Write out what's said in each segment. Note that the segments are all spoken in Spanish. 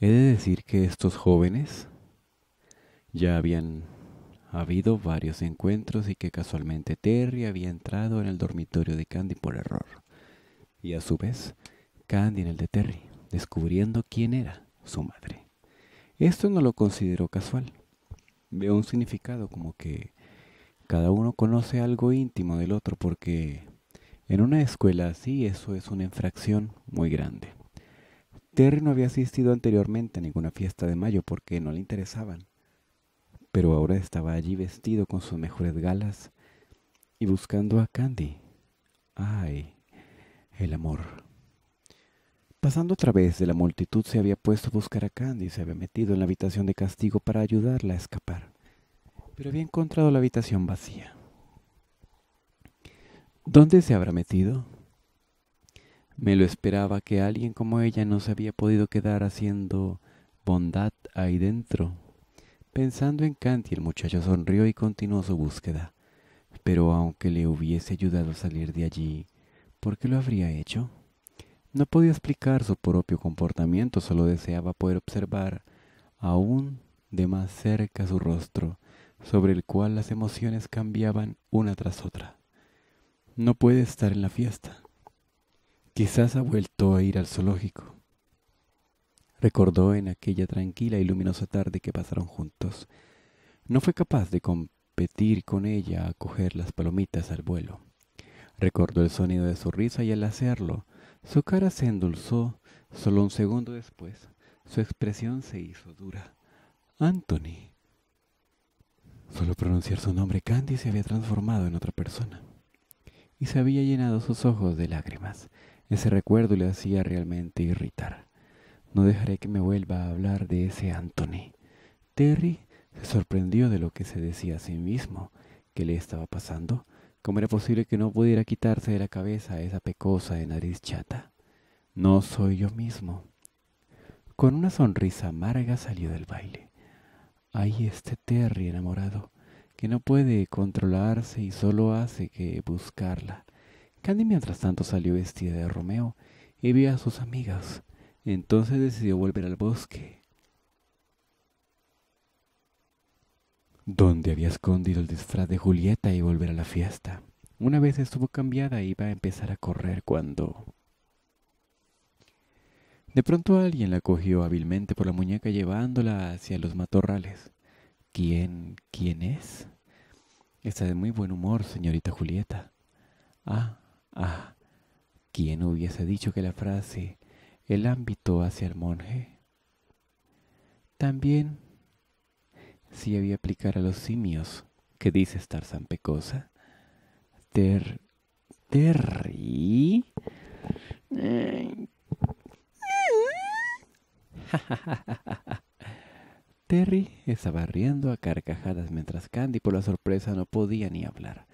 He de decir que estos jóvenes ya habían habido varios encuentros y que casualmente Terry había entrado en el dormitorio de Candy por error. Y a su vez, Candy en el de Terry, descubriendo quién era su madre. Esto no lo considero casual. Veo un significado como que cada uno conoce algo íntimo del otro porque en una escuela así eso es una infracción muy grande. Terry no había asistido anteriormente a ninguna fiesta de mayo porque no le interesaban, pero ahora estaba allí vestido con sus mejores galas y buscando a Candy. Ay, el amor. Pasando a través de la multitud se había puesto a buscar a Candy y se había metido en la habitación de castigo para ayudarla a escapar, pero había encontrado la habitación vacía. ¿Dónde se habrá metido? Me lo esperaba que alguien como ella no se había podido quedar haciendo bondad ahí dentro. Pensando en Candy, el muchacho sonrió y continuó su búsqueda. Pero aunque le hubiese ayudado a salir de allí, ¿por qué lo habría hecho? No podía explicar su propio comportamiento, solo deseaba poder observar aún de más cerca su rostro, sobre el cual las emociones cambiaban una tras otra. No puede estar en la fiesta. Quizás ha vuelto a ir al zoológico. Recordó en aquella tranquila y luminosa tarde que pasaron juntos. No fue capaz de competir con ella a coger las palomitas al vuelo. Recordó el sonido de su risa y al hacerlo, su cara se endulzó. Solo un segundo después, su expresión se hizo dura. Anthony. Solo pronunciar su nombre, Candy se había transformado en otra persona. Y se había llenado sus ojos de lágrimas. Ese recuerdo le hacía realmente irritar. No dejaré que me vuelva a hablar de ese Anthony. Terry se sorprendió de lo que se decía a sí mismo. ¿Qué le estaba pasando? ¿Cómo era posible que no pudiera quitarse de la cabeza esa pecosa de nariz chata? No soy yo mismo. Con una sonrisa amarga salió del baile. Ahí este Terry enamorado, que no puede controlarse y solo hace que buscarla. Candy mientras tanto salió vestida de Romeo y vio a sus amigas. Entonces decidió volver al bosque, donde había escondido el disfraz de Julieta y volver a la fiesta. Una vez estuvo cambiada iba a empezar a correr cuando... De pronto alguien la cogió hábilmente por la muñeca llevándola hacia los matorrales. ¿Quién? ¿Quién es? Está de muy buen humor, señorita Julieta. Ah, ah. ¿Quién hubiese dicho que la frase el ámbito hacia el monje? También si había aplicar a los simios que dice estar San Pecosa. Ter, Terry. Terry estaba riendo a carcajadas mientras Candy por la sorpresa no podía ni hablar.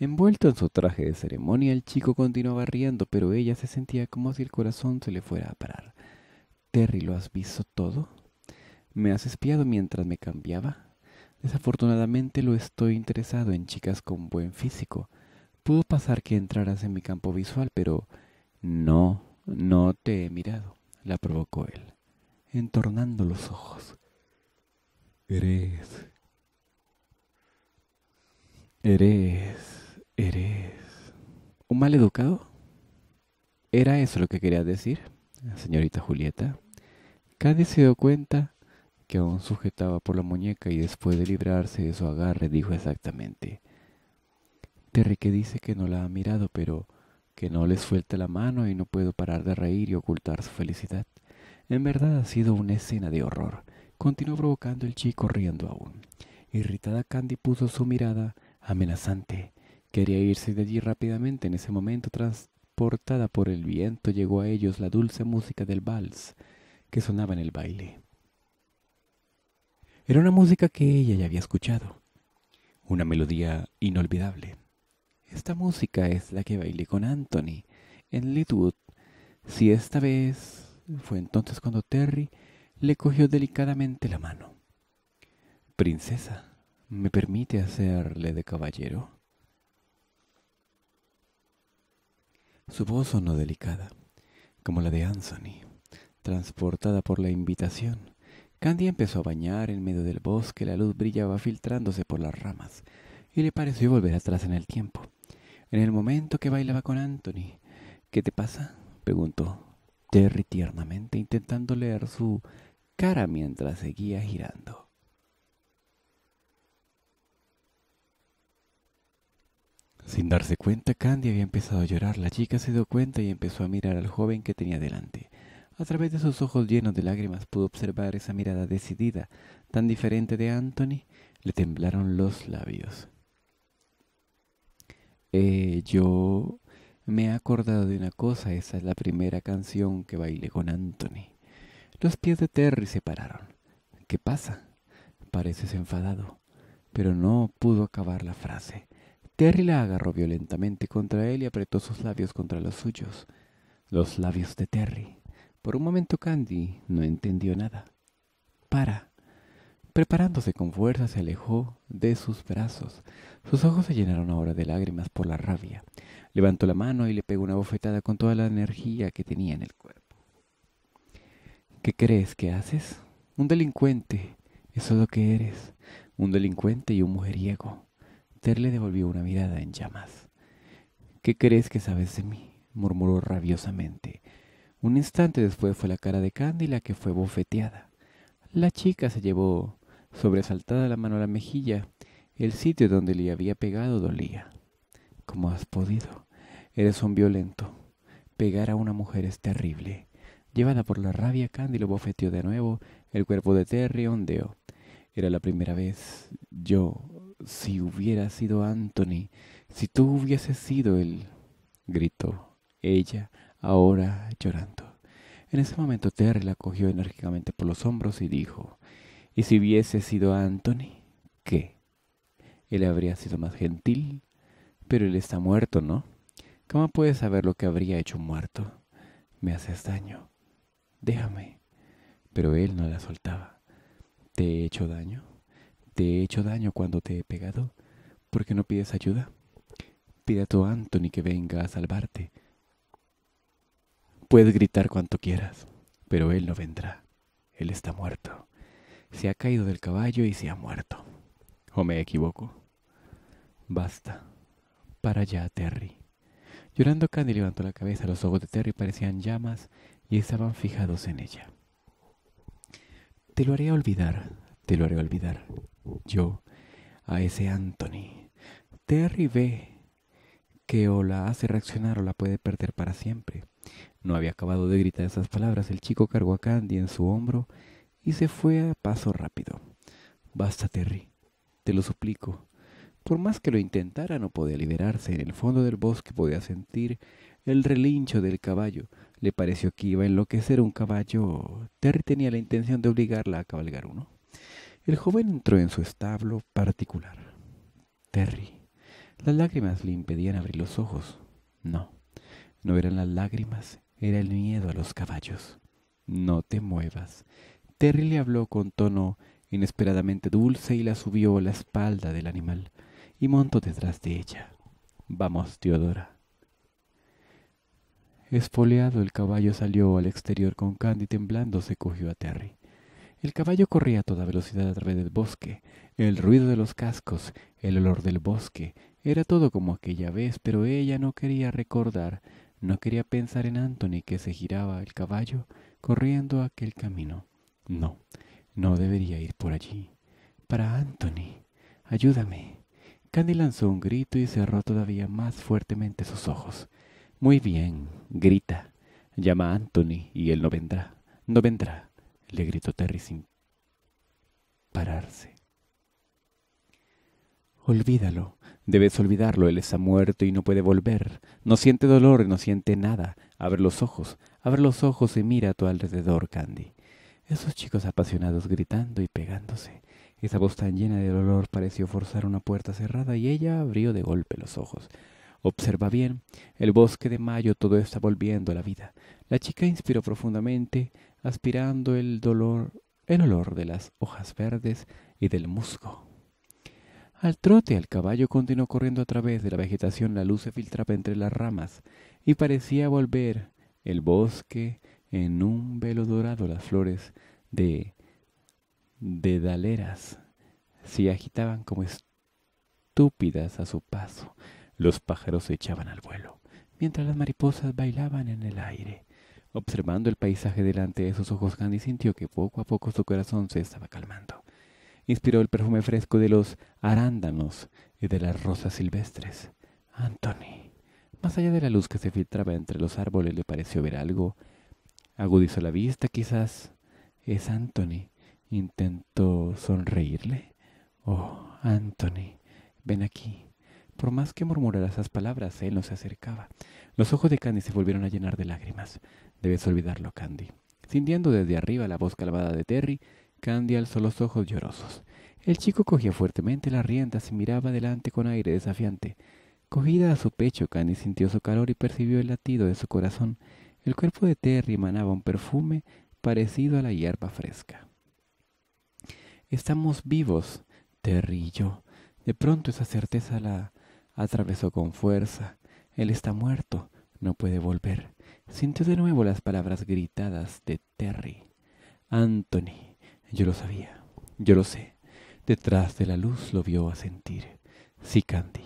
Envuelto en su traje de ceremonia, el chico continuaba riendo, pero ella se sentía como si el corazón se le fuera a parar. Terry, ¿lo has visto todo? ¿Me has espiado mientras me cambiaba? Desafortunadamente lo estoy interesado en chicas con buen físico. Pudo pasar que entraras en mi campo visual, pero no, no te he mirado, la provocó él, entornando los ojos. Eres... Eres... ¿Un mal educado? ¿Era eso lo que quería decir, señorita Julieta? Cady se dio cuenta que aún sujetaba por la muñeca y después de librarse de su agarre dijo exactamente Terry que dice que no la ha mirado pero que no le suelta la mano y no puedo parar de reír y ocultar su felicidad. En verdad ha sido una escena de horror. Continuó provocando el chico riendo aún. Irritada Candy puso su mirada amenazante. Quería irse de allí rápidamente. En ese momento, transportada por el viento, llegó a ellos la dulce música del vals que sonaba en el baile. Era una música que ella ya había escuchado, una melodía inolvidable. Esta música es la que bailé con Anthony en Litwood. Si esta vez fue entonces cuando Terry le cogió delicadamente la mano. Princesa, ¿me permite hacerle de caballero? Su voz sonó delicada, como la de Anthony. transportada por la invitación. Candy empezó a bañar en medio del bosque, la luz brillaba filtrándose por las ramas, y le pareció volver atrás en el tiempo. En el momento que bailaba con Anthony. ¿Qué te pasa? preguntó Terry tiernamente, intentando leer su cara mientras seguía girando. Sin darse cuenta, Candy había empezado a llorar. La chica se dio cuenta y empezó a mirar al joven que tenía delante. A través de sus ojos llenos de lágrimas pudo observar esa mirada decidida, tan diferente de Anthony, le temblaron los labios. Eh, yo me he acordado de una cosa, esa es la primera canción que bailé con Anthony. Los pies de Terry se pararon. ¿Qué pasa? Pareces enfadado. Pero no pudo acabar la frase. Terry la agarró violentamente contra él y apretó sus labios contra los suyos. Los labios de Terry. Por un momento Candy no entendió nada. Para. Preparándose con fuerza, se alejó de sus brazos. Sus ojos se llenaron ahora de lágrimas por la rabia. Levantó la mano y le pegó una bofetada con toda la energía que tenía en el cuerpo. ¿Qué crees que haces? Un delincuente. Eso es lo que eres. Un delincuente y un mujeriego. Ter le devolvió una mirada en llamas. ¿Qué crees que sabes de mí? murmuró rabiosamente. Un instante después fue la cara de Candy la que fue bofeteada. La chica se llevó sobresaltada la mano a la mejilla. El sitio donde le había pegado dolía. ¿Cómo has podido? Eres un violento. Pegar a una mujer es terrible. Llevada por la rabia, Candy lo bofeteó de nuevo. El cuerpo de Terry ondeó. Era la primera vez. Yo, si hubiera sido Anthony, si tú hubieses sido él, gritó ella, ahora llorando. En ese momento Terry la cogió enérgicamente por los hombros y dijo, ¿y si hubiese sido Anthony? ¿Qué? Él habría sido más gentil, pero él está muerto, ¿no? ¿Cómo puedes saber lo que habría hecho un muerto? Me haces daño. Déjame. Pero él no la soltaba. ¿Te he hecho daño? ¿Te he hecho daño cuando te he pegado? ¿Por qué no pides ayuda? Pide a tu Anthony que venga a salvarte. Puedes gritar cuanto quieras, pero él no vendrá. Él está muerto. Se ha caído del caballo y se ha muerto. ¿O me equivoco? Basta. Para allá, Terry. Llorando, Candy levantó la cabeza. Los ojos de Terry parecían llamas y estaban fijados en ella. Te lo haré olvidar, te lo haré olvidar. Yo, a ese Anthony. Terry ve que o la hace reaccionar o la puede perder para siempre. No había acabado de gritar esas palabras, el chico cargó a Candy en su hombro y se fue a paso rápido. Basta, Terry, te lo suplico. Por más que lo intentara, no podía liberarse. En el fondo del bosque podía sentir el relincho del caballo. Le pareció que iba a enloquecer un caballo. Terry tenía la intención de obligarla a cabalgar uno. El joven entró en su establo particular. Terry. Las lágrimas le impedían abrir los ojos. No, no eran las lágrimas, era el miedo a los caballos. No te muevas. Terry le habló con tono inesperadamente dulce y la subió a la espalda del animal y montó detrás de ella. Vamos, Teodora. Espoleado, el caballo salió al exterior con Candy temblando se cogió a Terry. El caballo corría a toda velocidad a través del bosque. El ruido de los cascos, el olor del bosque, era todo como aquella vez, pero ella no quería recordar no quería pensar en Anthony que se giraba el caballo corriendo aquel camino. No, no debería ir por allí. Para Anthony. Ayúdame. Candy lanzó un grito y cerró todavía más fuertemente sus ojos. Muy bien, grita. Llama a Anthony y él no vendrá. No vendrá, le gritó Terry sin pararse. Olvídalo, Debes olvidarlo, él está muerto y no puede volver. No siente dolor, no siente nada. Abre los ojos, abre los ojos y mira a tu alrededor, Candy. Esos chicos apasionados gritando y pegándose. Esa voz tan llena de dolor pareció forzar una puerta cerrada y ella abrió de golpe los ojos. Observa bien, el bosque de mayo todo está volviendo a la vida. La chica inspiró profundamente, aspirando el dolor, el olor de las hojas verdes y del musgo. Al trote, el caballo continuó corriendo a través de la vegetación. La luz se filtraba entre las ramas y parecía volver el bosque en un velo dorado las flores de dedaleras se agitaban como estúpidas a su paso. Los pájaros se echaban al vuelo, mientras las mariposas bailaban en el aire. Observando el paisaje delante de sus ojos, Candy sintió que poco a poco su corazón se estaba calmando. Inspiró el perfume fresco de los arándanos y de las rosas silvestres. Anthony. Más allá de la luz que se filtraba entre los árboles, le pareció ver algo. Agudizó la vista, quizás. Es Anthony. Intentó sonreírle. Oh, Anthony, ven aquí. Por más que murmurara esas palabras, él no se acercaba. Los ojos de Candy se volvieron a llenar de lágrimas. Debes olvidarlo, Candy. Sintiendo desde arriba la voz calvada de Terry, Candy alzó los ojos llorosos. El chico cogía fuertemente las riendas y miraba adelante con aire desafiante. Cogida a su pecho, Candy sintió su calor y percibió el latido de su corazón. El cuerpo de Terry emanaba un perfume parecido a la hierba fresca. Estamos vivos, Terry y yo. De pronto esa certeza la atravesó con fuerza. Él está muerto, no puede volver. Sintió de nuevo las palabras gritadas de Terry. Anthony, yo lo sabía, yo lo sé. Detrás de la luz lo vio a sentir. Sí, Candy,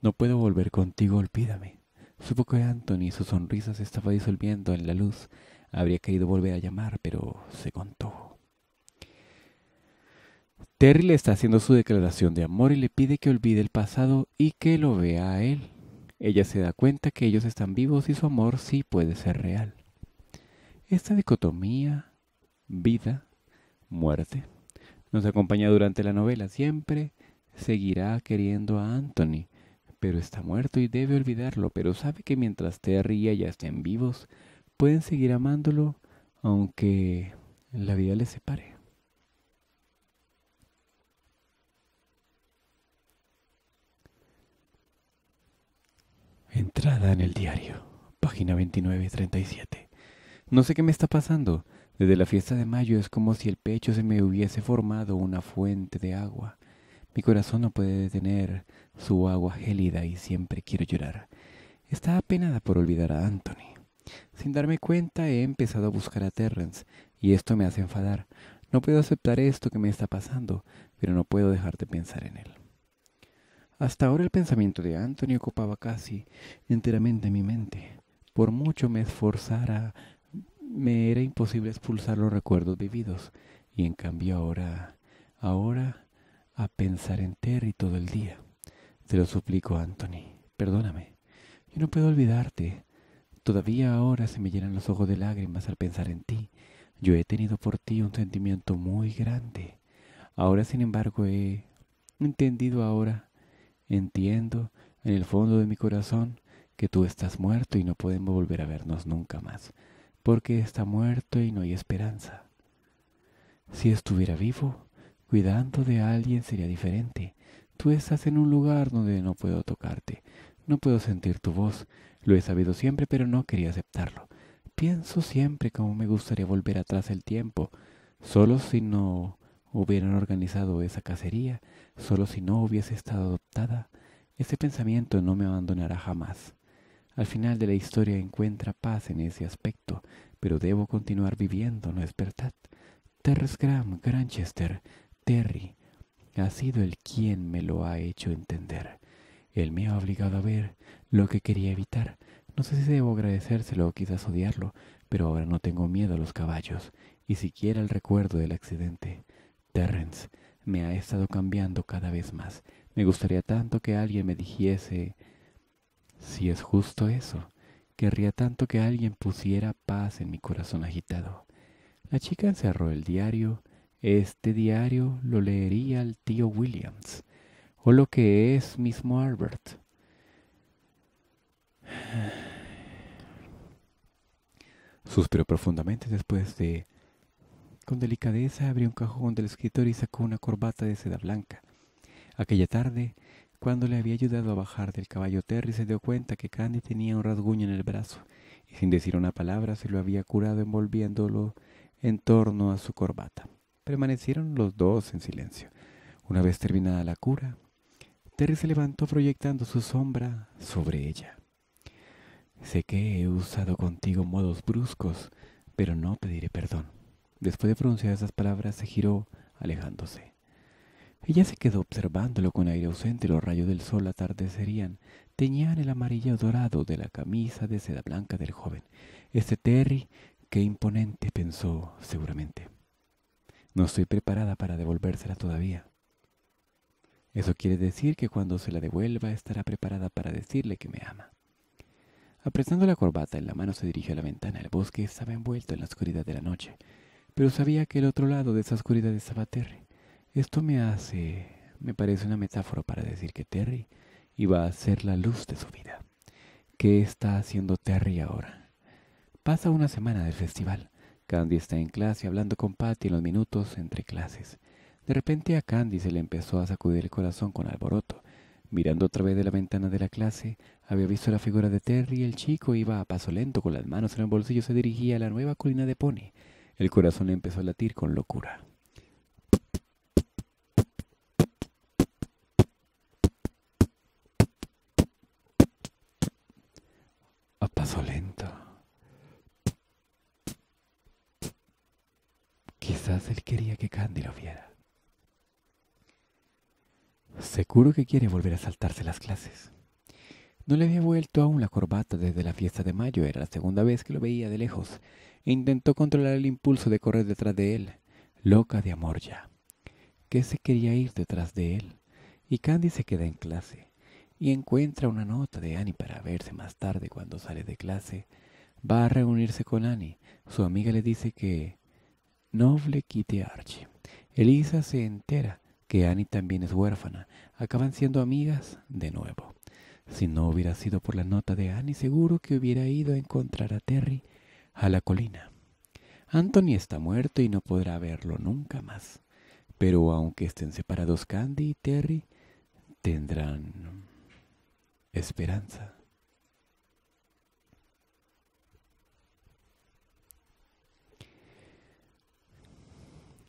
no puedo volver contigo, olvídame. Supo que Anthony su sonrisa se estaba disolviendo en la luz. Habría querido volver a llamar, pero se contó. Terry le está haciendo su declaración de amor y le pide que olvide el pasado y que lo vea a él. Ella se da cuenta que ellos están vivos y su amor sí puede ser real. Esta dicotomía, vida, muerte, nos acompaña durante la novela. Siempre seguirá queriendo a Anthony, pero está muerto y debe olvidarlo, pero sabe que mientras Terry y ella estén vivos, pueden seguir amándolo, aunque la vida les separe. Entrada en el diario, página 29-37. No sé qué me está pasando. Desde la fiesta de mayo es como si el pecho se me hubiese formado una fuente de agua. Mi corazón no puede detener su agua gélida y siempre quiero llorar. Está apenada por olvidar a Anthony. Sin darme cuenta he empezado a buscar a Terrence y esto me hace enfadar. No puedo aceptar esto que me está pasando, pero no puedo dejar de pensar en él. Hasta ahora el pensamiento de Anthony ocupaba casi enteramente mi mente. Por mucho me esforzara, me era imposible expulsar los recuerdos vividos. Y en cambio ahora, ahora, a pensar en Terry todo el día. Te lo suplico, Anthony, perdóname. Yo no puedo olvidarte. Todavía ahora se me llenan los ojos de lágrimas al pensar en ti. Yo he tenido por ti un sentimiento muy grande. Ahora, sin embargo, he entendido ahora Entiendo en el fondo de mi corazón que tú estás muerto y no podemos volver a vernos nunca más, porque está muerto y no hay esperanza. Si estuviera vivo, cuidando de alguien sería diferente. Tú estás en un lugar donde no puedo tocarte, no puedo sentir tu voz. Lo he sabido siempre, pero no quería aceptarlo. Pienso siempre cómo me gustaría volver atrás el tiempo, solo si no hubieran organizado esa cacería, solo si no hubiese estado adoptada, ese pensamiento no me abandonará jamás. Al final de la historia encuentra paz en ese aspecto, pero debo continuar viviendo, ¿no es verdad? Terrence Graham, Granchester, Terry, ha sido el quien me lo ha hecho entender. Él me ha obligado a ver lo que quería evitar. No sé si debo agradecérselo o quizás odiarlo, pero ahora no tengo miedo a los caballos, y siquiera el recuerdo del accidente. Terrence me ha estado cambiando cada vez más. Me gustaría tanto que alguien me dijese si es justo eso. Querría tanto que alguien pusiera paz en mi corazón agitado. La chica encerró el diario. Este diario lo leería el tío Williams, o lo que es mismo Albert. Suspiró profundamente después de con delicadeza abrió un cajón del escritorio y sacó una corbata de seda blanca. Aquella tarde, cuando le había ayudado a bajar del caballo Terry, se dio cuenta que Candy tenía un rasguño en el brazo, y sin decir una palabra se lo había curado envolviéndolo en torno a su corbata. Permanecieron los dos en silencio. Una vez terminada la cura, Terry se levantó proyectando su sombra sobre ella. Sé que he usado contigo modos bruscos, pero no pediré perdón. Después de pronunciar esas palabras, se giró, alejándose. Ella se quedó observándolo con aire ausente. Los rayos del sol atardecerían, teñían el amarillo dorado de la camisa de seda blanca del joven. Este Terry, qué imponente, pensó seguramente. No estoy preparada para devolvérsela todavía. Eso quiere decir que cuando se la devuelva estará preparada para decirle que me ama. Apresando la corbata en la mano se dirigió a la ventana. El bosque estaba envuelto en la oscuridad de la noche, pero sabía que el otro lado de esa oscuridad estaba Terry. Esto me hace, me parece una metáfora para decir que Terry iba a ser la luz de su vida. ¿Qué está haciendo Terry ahora? Pasa una semana del festival. Candy está en clase hablando con Patty en los minutos entre clases. De repente a Candy se le empezó a sacudir el corazón con alboroto. Mirando a través de la ventana de la clase, había visto la figura de Terry y el chico iba a paso lento con las manos en el bolsillo se dirigía a la nueva colina de Pony. El corazón empezó a latir con locura. A paso lento. Quizás él quería que Candy lo viera. Seguro que quiere volver a saltarse las clases. No le había vuelto aún la corbata desde la fiesta de mayo, era la segunda vez que lo veía de lejos, intentó controlar el impulso de correr detrás de él, loca de amor ya, que se quería ir detrás de él. Y Candy se queda en clase, y encuentra una nota de Annie para verse más tarde cuando sale de clase. Va a reunirse con Annie. Su amiga le dice que no le quite a Archie. Elisa se entera que Annie también es huérfana. Acaban siendo amigas de nuevo. Si no hubiera sido por la nota de Annie, seguro que hubiera ido a encontrar a Terry a la colina. Anthony está muerto y no podrá verlo nunca más. Pero aunque estén separados Candy y Terry, tendrán esperanza.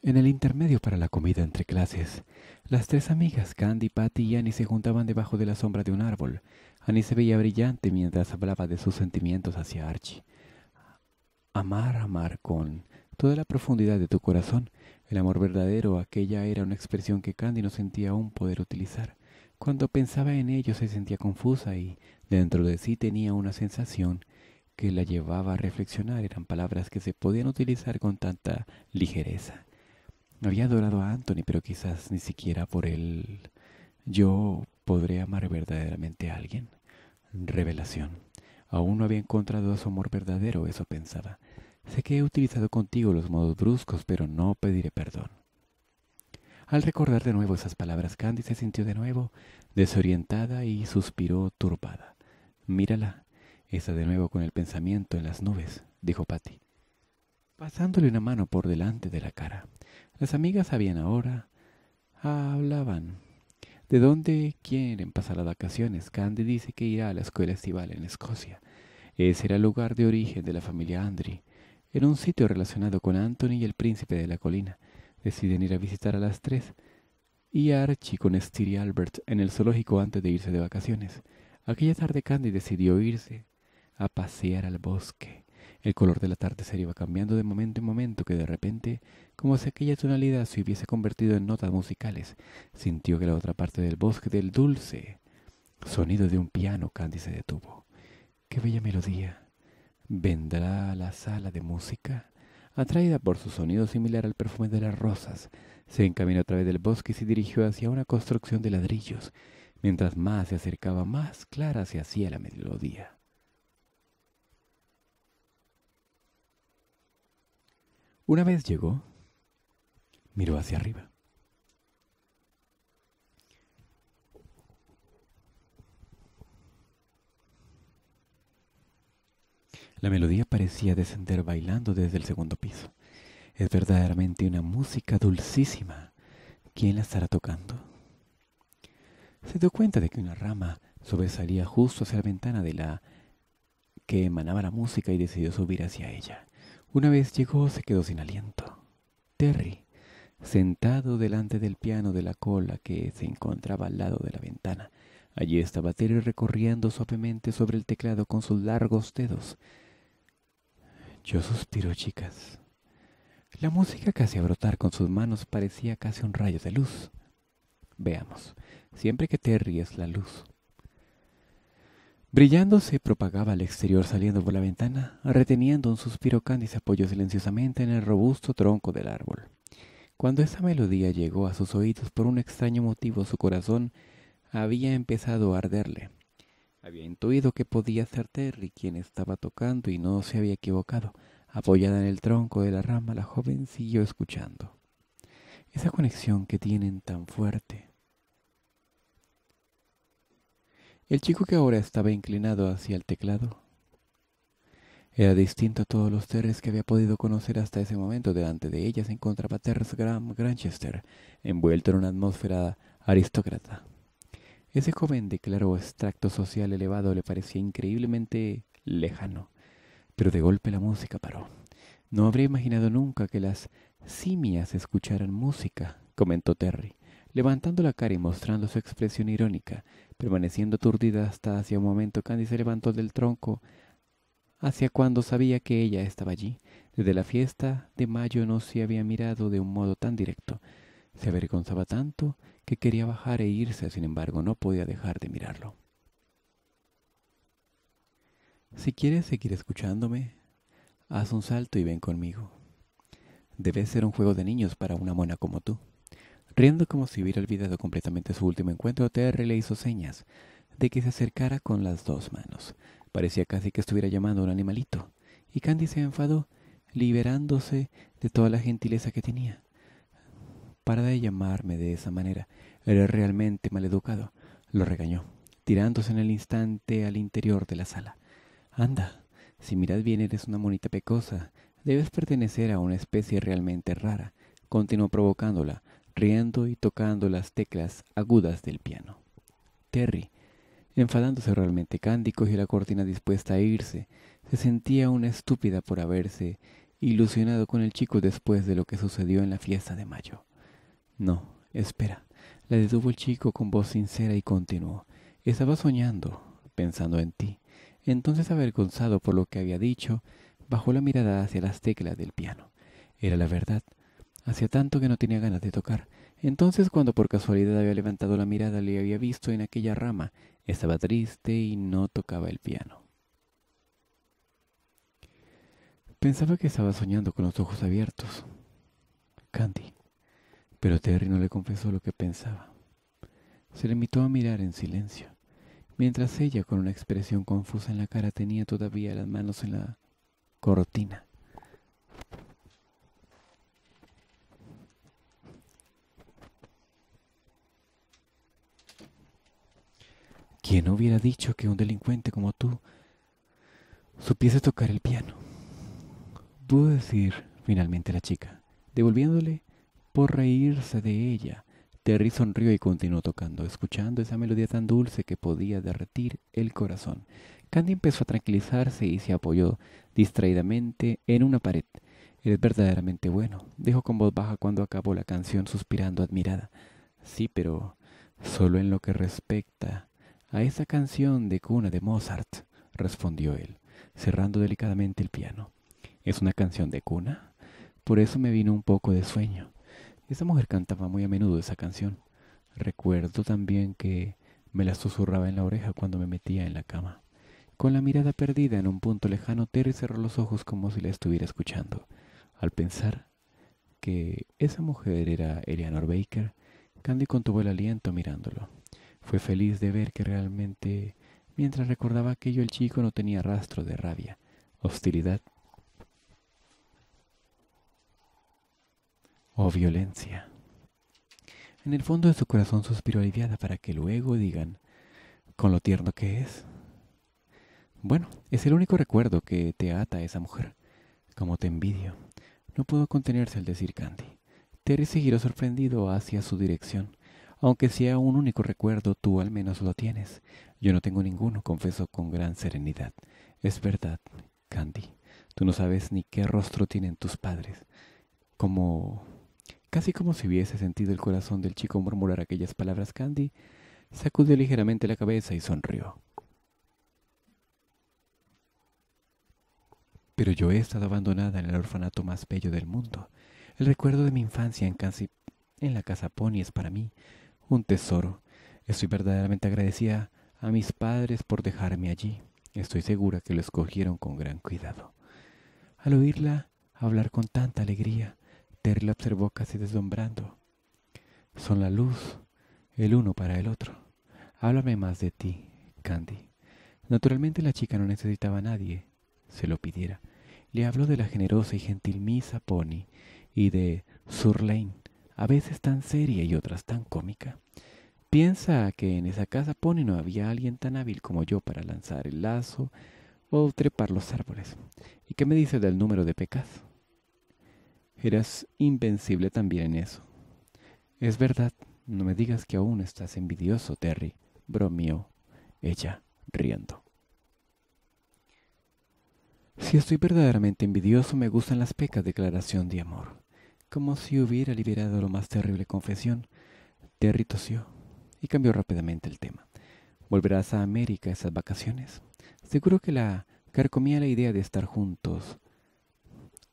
En el intermedio para la comida entre clases, las tres amigas, Candy, Patty y Annie, se juntaban debajo de la sombra de un árbol. Annie se veía brillante mientras hablaba de sus sentimientos hacia Archie. Amar, amar con toda la profundidad de tu corazón. El amor verdadero, aquella era una expresión que Candy no sentía aún poder utilizar. Cuando pensaba en ello se sentía confusa y dentro de sí tenía una sensación que la llevaba a reflexionar. Eran palabras que se podían utilizar con tanta ligereza. Había adorado a Anthony, pero quizás ni siquiera por él yo podré amar verdaderamente a alguien. Revelación. Aún no había encontrado su amor verdadero, eso pensaba. Sé que he utilizado contigo los modos bruscos, pero no pediré perdón. Al recordar de nuevo esas palabras, Candy se sintió de nuevo desorientada y suspiró turbada. Mírala, está de nuevo con el pensamiento en las nubes, dijo Patty, pasándole una mano por delante de la cara. Las amigas sabían ahora, hablaban. ¿De dónde quieren pasar las vacaciones? Candy dice que irá a la escuela estival en Escocia. Ese era el lugar de origen de la familia Andri. Era un sitio relacionado con Anthony y el príncipe de la colina. Deciden ir a visitar a las tres y Archie con Steve y Albert en el zoológico antes de irse de vacaciones. Aquella tarde Candy decidió irse a pasear al bosque. El color del atardecer iba cambiando de momento en momento que de repente, como si aquella tonalidad se hubiese convertido en notas musicales, sintió que la otra parte del bosque del dulce sonido de un piano Candy se detuvo. ¡Qué bella melodía! ¿Vendrá a la sala de música? Atraída por su sonido similar al perfume de las rosas, se encaminó a través del bosque y se dirigió hacia una construcción de ladrillos. Mientras más se acercaba, más clara se hacía la melodía. Una vez llegó, miró hacia arriba. La melodía parecía descender bailando desde el segundo piso. Es verdaderamente una música dulcísima. ¿Quién la estará tocando? Se dio cuenta de que una rama sobresalía justo hacia la ventana de la que emanaba la música y decidió subir hacia ella. Una vez llegó, se quedó sin aliento. Terry, sentado delante del piano de la cola que se encontraba al lado de la ventana. Allí estaba Terry recorriendo suavemente sobre el teclado con sus largos dedos. Yo suspiro, chicas. La música que hacía brotar con sus manos parecía casi un rayo de luz. Veamos, siempre que Terry es la luz. Brillando se propagaba al exterior saliendo por la ventana, reteniendo un suspiro Candy se apoyó silenciosamente en el robusto tronco del árbol. Cuando esa melodía llegó a sus oídos por un extraño motivo su corazón había empezado a arderle. Había intuido que podía ser Terry quien estaba tocando y no se había equivocado. Apoyada en el tronco de la rama, la joven siguió escuchando. Esa conexión que tienen tan fuerte. El chico que ahora estaba inclinado hacia el teclado era distinto a todos los Terres que había podido conocer hasta ese momento. Delante de ella se encontraba Terrence Graham Granchester, envuelto en una atmósfera aristócrata. Ese joven de claro extracto social elevado le parecía increíblemente lejano. Pero de golpe la música paró. No habría imaginado nunca que las simias escucharan música, comentó Terry, levantando la cara y mostrando su expresión irónica. Permaneciendo aturdida hasta hacia un momento, Candy se levantó del tronco hacia cuando sabía que ella estaba allí. Desde la fiesta de mayo no se había mirado de un modo tan directo. Se avergonzaba tanto que quería bajar e irse, sin embargo no podía dejar de mirarlo. Si quieres seguir escuchándome, haz un salto y ven conmigo. Debe ser un juego de niños para una mona como tú. Riendo como si hubiera olvidado completamente su último encuentro, Terry le hizo señas de que se acercara con las dos manos. Parecía casi que estuviera llamando a un animalito, y Candy se enfadó, liberándose de toda la gentileza que tenía. Para de llamarme de esa manera, era realmente maleducado. Lo regañó, tirándose en el instante al interior de la sala. Anda, si miras bien eres una monita pecosa. Debes pertenecer a una especie realmente rara. Continuó provocándola, riendo y tocando las teclas agudas del piano. Terry, enfadándose realmente, Candy cogió la cortina dispuesta a irse. Se sentía una estúpida por haberse ilusionado con el chico después de lo que sucedió en la fiesta de mayo. No, espera. La detuvo el chico con voz sincera y continuó. Estaba soñando, pensando en ti. Entonces, avergonzado por lo que había dicho, bajó la mirada hacia las teclas del piano. Era la verdad. Hacía tanto que no tenía ganas de tocar. Entonces, cuando por casualidad había levantado la mirada, le había visto en aquella rama. Estaba triste y no tocaba el piano. Pensaba que estaba soñando con los ojos abiertos. Candy. Pero Terry no le confesó lo que pensaba. Se limitó a mirar en silencio mientras ella, con una expresión confusa en la cara, tenía todavía las manos en la cortina. ¿Quién hubiera dicho que un delincuente como tú supiese tocar el piano? Pudo decir finalmente la chica, devolviéndole por reírse de ella Terry sonrió y continuó tocando, escuchando esa melodía tan dulce que podía derretir el corazón. Candy empezó a tranquilizarse y se apoyó distraídamente en una pared. Eres verdaderamente bueno, dijo con voz baja cuando acabó la canción, suspirando admirada. Sí, pero solo en lo que respecta a esa canción de cuna de Mozart, respondió él, cerrando delicadamente el piano. ¿Es una canción de cuna? Por eso me vino un poco de sueño. Esa mujer cantaba muy a menudo esa canción. Recuerdo también que me la susurraba en la oreja cuando me metía en la cama. Con la mirada perdida en un punto lejano, Terry cerró los ojos como si la estuviera escuchando. Al pensar que esa mujer era Eleanor Baker, Candy contuvo el aliento mirándolo. Fue feliz de ver que realmente, mientras recordaba aquello, el chico no tenía rastro de rabia, hostilidad o violencia. En el fondo de su corazón suspiró aliviada para que luego digan, con lo tierno que es. Bueno, es el único recuerdo que te ata a esa mujer. Como te envidio. No pudo contenerse al decir Candy. Terry se giró sorprendido hacia su dirección. Aunque sea un único recuerdo, tú al menos lo tienes. Yo no tengo ninguno, confesó con gran serenidad. Es verdad, Candy. Tú no sabes ni qué rostro tienen tus padres. Como Casi como si hubiese sentido el corazón del chico murmurar aquellas palabras, Candy sacudió ligeramente la cabeza y sonrió. Pero yo he estado abandonada en el orfanato más bello del mundo. El recuerdo de mi infancia en, en la casa Pony es para mí un tesoro. Estoy verdaderamente agradecida a mis padres por dejarme allí. Estoy segura que lo escogieron con gran cuidado. Al oírla hablar con tanta alegría, Terry la observó casi deslumbrando. Son la luz, el uno para el otro. Háblame más de ti, Candy. Naturalmente la chica no necesitaba a nadie, se lo pidiera. Le habló de la generosa y gentil Misa Pony y de Surlane, a veces tan seria y otras tan cómica. Piensa que en esa casa Pony no había alguien tan hábil como yo para lanzar el lazo o trepar los árboles. ¿Y qué me dice del número de pecas? Eras invencible también en eso. Es verdad, no me digas que aún estás envidioso, Terry, bromeó ella, riendo. Si estoy verdaderamente envidioso, me gustan las pecas declaración de amor. Como si hubiera liberado lo más terrible confesión. Terry tosió y cambió rápidamente el tema. ¿Volverás a América esas vacaciones? Seguro que la carcomía la idea de estar juntos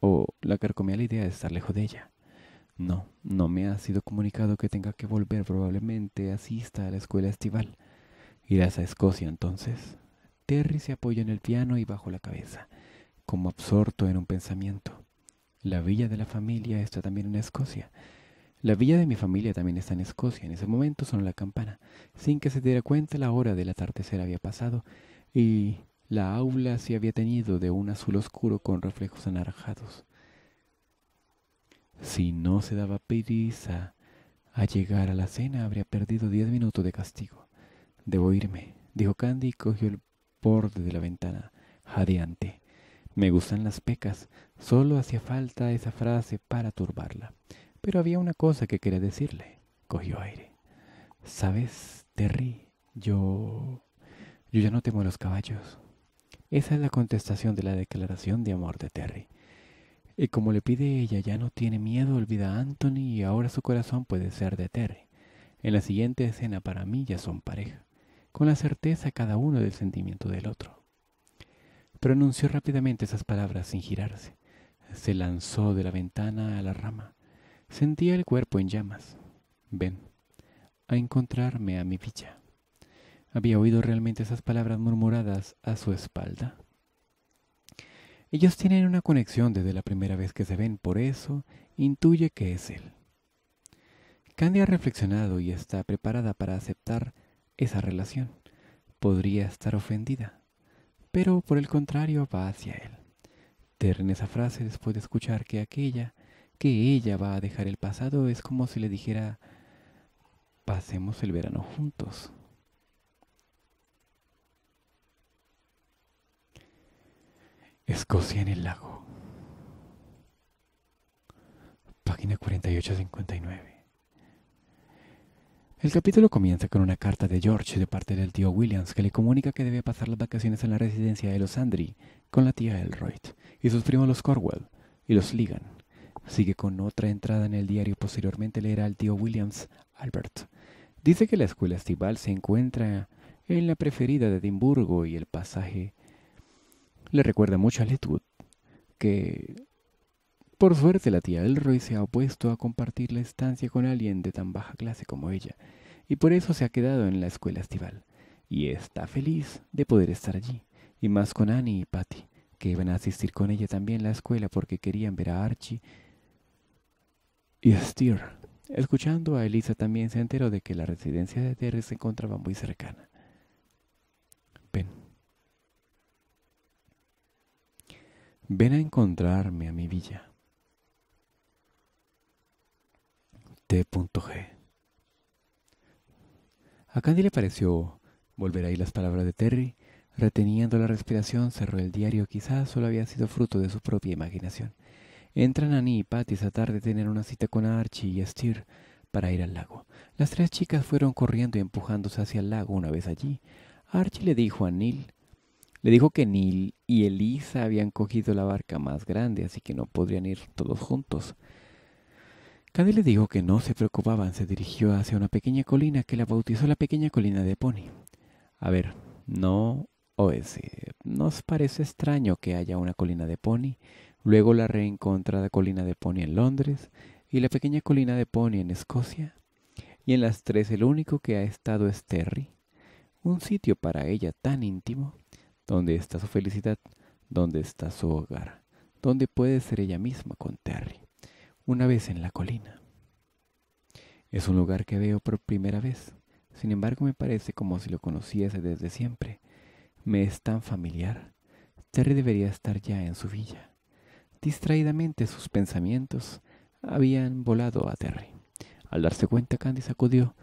o la carcomía la idea de estar lejos de ella. No, no me ha sido comunicado que tenga que volver. Probablemente asista a la escuela estival. ¿Irás a Escocia entonces? Terry se apoyó en el piano y bajó la cabeza, como absorto en un pensamiento. La villa de la familia está también en Escocia. La villa de mi familia también está en Escocia. En ese momento sonó la campana. Sin que se diera cuenta, la hora del atardecer había pasado y la aula se había teñido de un azul oscuro con reflejos anaranjados. Si no se daba prisa a llegar a la cena, habría perdido diez minutos de castigo. Debo irme, dijo Candy y cogió el borde de la ventana, jadeante. Me gustan las pecas, solo hacía falta esa frase para turbarla. Pero había una cosa que quería decirle. Cogió aire. ¿Sabes, Terry? Yo... Yo ya no temo a los caballos. Esa es la contestación de la declaración de amor de Terry. Y como le pide ella, ya no tiene miedo, olvida a Anthony y ahora su corazón puede ser de Terry. En la siguiente escena para mí ya son pareja, con la certeza cada uno del sentimiento del otro. Pronunció rápidamente esas palabras sin girarse. Se lanzó de la ventana a la rama. Sentía el cuerpo en llamas. Ven, a encontrarme a mi villa. ¿Había oído realmente esas palabras murmuradas a su espalda? Ellos tienen una conexión desde la primera vez que se ven, por eso intuye que es él. Candy ha reflexionado y está preparada para aceptar esa relación. Podría estar ofendida, pero por el contrario va hacia él. Ter en esa frase después de escuchar que aquella que ella va a dejar el pasado es como si le dijera, pasemos el verano juntos. Escocia en el lago. Página 48-59. El capítulo comienza con una carta de George de parte del tío Williams que le comunica que debe pasar las vacaciones en la residencia de los Andry con la tía Elroyd y sus primos los Corwell y los Ligan. Sigue con otra entrada en el diario. Posteriormente leerá al tío Williams, Albert. Dice que la escuela estival se encuentra en la preferida de Edimburgo y el pasaje le recuerda mucho a Letwood, que por suerte la tía Elroy se ha opuesto a compartir la estancia con alguien de tan baja clase como ella, y por eso se ha quedado en la escuela estival, y está feliz de poder estar allí, y más con Annie y Patty, que iban a asistir con ella también a la escuela porque querían ver a Archie y Steer. Escuchando a Elisa también se enteró de que la residencia de Terry se encontraba muy cercana. Ven. Ven a encontrarme a mi villa. T.G. A Candy le pareció volver ahí las palabras de Terry. Reteniendo la respiración, cerró el diario. Quizás solo había sido fruto de su propia imaginación. Entran Annie y Patty esa tarde tener una cita con Archie y Steer para ir al lago. Las tres chicas fueron corriendo y empujándose hacia el lago una vez allí. Archie le dijo a Neil, le dijo que Neil y Elisa habían cogido la barca más grande, así que no podrían ir todos juntos. Candy le dijo que no se preocupaban, se dirigió hacia una pequeña colina que la bautizó la pequeña colina de Pony. A ver, no ese ¿nos parece extraño que haya una colina de Pony, luego la reencontrada colina de Pony en Londres y la pequeña colina de Pony en Escocia? Y en las tres el único que ha estado es Terry, un sitio para ella tan íntimo, donde está su felicidad, donde está su hogar, donde puede ser ella misma con Terry, una vez en la colina. Es un lugar que veo por primera vez, sin embargo me parece como si lo conociese desde siempre. Me es tan familiar. Terry debería estar ya en su villa. Distraídamente sus pensamientos habían volado a Terry. Al darse cuenta, Candy sacudió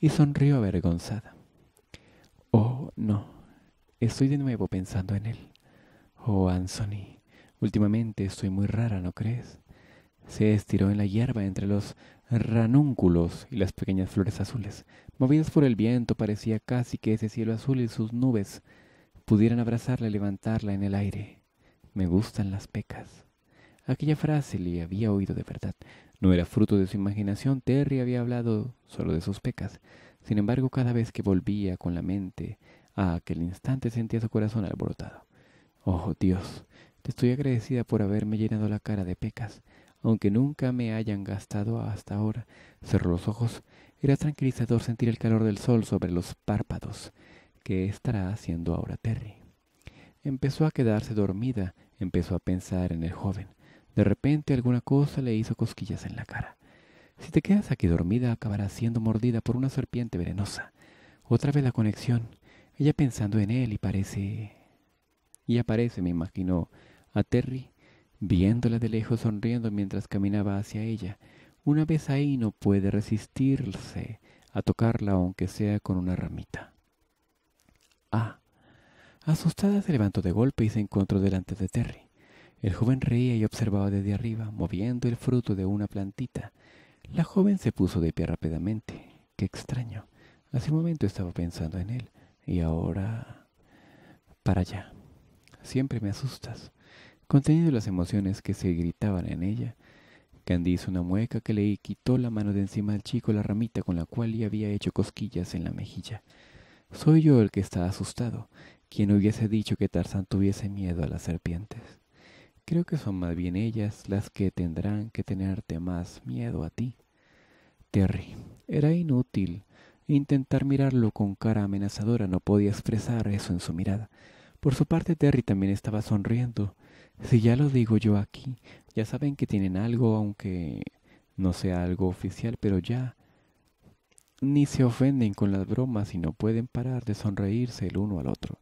y sonrió avergonzada. Oh, no. Estoy de nuevo pensando en él. Oh, Anthony. Últimamente estoy muy rara, ¿no crees? Se estiró en la hierba entre los ranúnculos y las pequeñas flores azules. Movidas por el viento, parecía casi que ese cielo azul y sus nubes pudieran abrazarla y levantarla en el aire. Me gustan las pecas. Aquella frase le había oído de verdad. No era fruto de su imaginación. Terry había hablado solo de sus pecas. Sin embargo, cada vez que volvía con la mente a aquel instante sentía su corazón alborotado. Oh Dios, te estoy agradecida por haberme llenado la cara de pecas, aunque nunca me hayan gastado hasta ahora. Cerró los ojos. Era tranquilizador sentir el calor del sol sobre los párpados. ¿Qué estará haciendo ahora Terry? Empezó a quedarse dormida, empezó a pensar en el joven. De repente alguna cosa le hizo cosquillas en la cara. Si te quedas aquí dormida, acabarás siendo mordida por una serpiente venenosa. Otra vez la conexión. Ella pensando en él y parece... Y aparece, me imaginó, a Terry, viéndola de lejos sonriendo mientras caminaba hacia ella. Una vez ahí no puede resistirse a tocarla aunque sea con una ramita. Ah. Asustada se levantó de golpe y se encontró delante de Terry. El joven reía y observaba desde arriba, moviendo el fruto de una plantita. La joven se puso de pie rápidamente. Qué extraño. Hace un momento estaba pensando en él. Y ahora... Para allá. Siempre me asustas. Conteniendo las emociones que se gritaban en ella, Candy hizo una mueca que le quitó la mano de encima al chico la ramita con la cual le había hecho cosquillas en la mejilla. Soy yo el que está asustado. quien hubiese dicho que Tarzán tuviese miedo a las serpientes? Creo que son más bien ellas las que tendrán que tenerte más miedo a ti. Terry, era inútil. Intentar mirarlo con cara amenazadora no podía expresar eso en su mirada. Por su parte, Terry también estaba sonriendo. Si ya lo digo yo aquí, ya saben que tienen algo, aunque no sea algo oficial, pero ya ni se ofenden con las bromas y no pueden parar de sonreírse el uno al otro.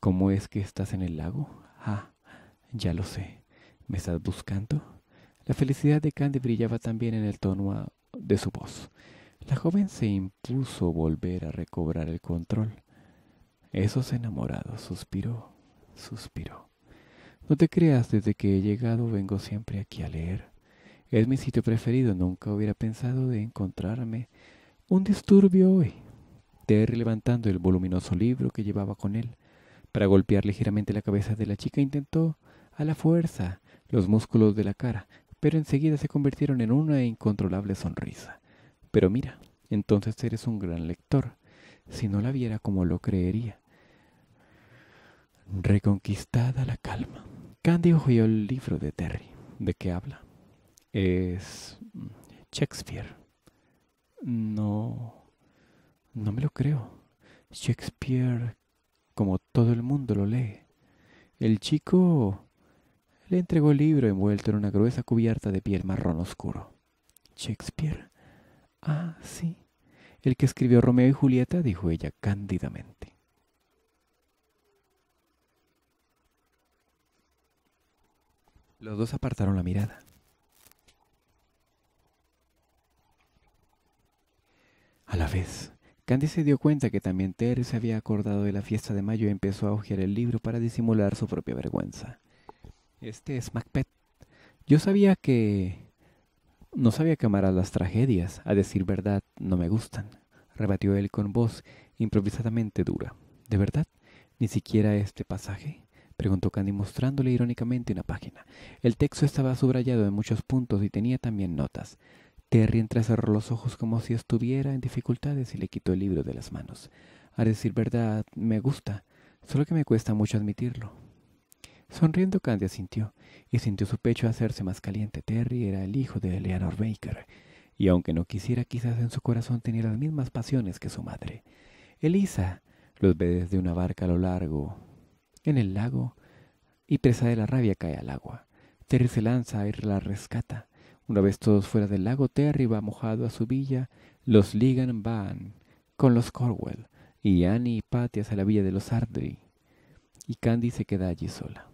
¿Cómo es que estás en el lago? Ah, ya lo sé. ¿Me estás buscando? La felicidad de Candy brillaba también en el tono de su voz. La joven se impuso volver a recobrar el control. Esos enamorados, suspiró, suspiró. No te creas, desde que he llegado vengo siempre aquí a leer. Es mi sitio preferido, nunca hubiera pensado de encontrarme un disturbio hoy. Terry levantando el voluminoso libro que llevaba con él. Para golpear ligeramente la cabeza de la chica intentó a la fuerza los músculos de la cara, pero enseguida se convirtieron en una incontrolable sonrisa. Pero mira, entonces eres un gran lector. Si no la viera como lo creería. Reconquistada la calma. Candy oyó el libro de Terry. ¿De qué habla? Es Shakespeare. No, no me lo creo. Shakespeare, como todo el mundo lo lee. El chico le entregó el libro envuelto en una gruesa cubierta de piel marrón oscuro. Shakespeare. Ah, sí. El que escribió Romeo y Julieta, dijo ella cándidamente. Los dos apartaron la mirada. A la vez, Candy se dio cuenta que también Terry se había acordado de la fiesta de mayo y empezó a hojear el libro para disimular su propia vergüenza. Este es Macbeth. Yo sabía que... No sabía que amaras las tragedias. A decir verdad, no me gustan. Rebatió él con voz improvisadamente dura. ¿De verdad? ¿Ni siquiera este pasaje? Preguntó Candy mostrándole irónicamente una página. El texto estaba subrayado en muchos puntos y tenía también notas. Terry entrecerró los ojos como si estuviera en dificultades y le quitó el libro de las manos. A decir verdad, me gusta. solo que me cuesta mucho admitirlo. Sonriendo, Candy asintió, y sintió su pecho hacerse más caliente. Terry era el hijo de Eleanor Baker, y aunque no quisiera, quizás en su corazón tenía las mismas pasiones que su madre. Elisa los ve desde una barca a lo largo, en el lago, y presa de la rabia cae al agua. Terry se lanza y la rescata. Una vez todos fuera del lago, Terry va mojado a su villa. Los Ligan van con los Corwell, y Annie y Patty hacia la villa de los Ardry. Y Candy se queda allí sola.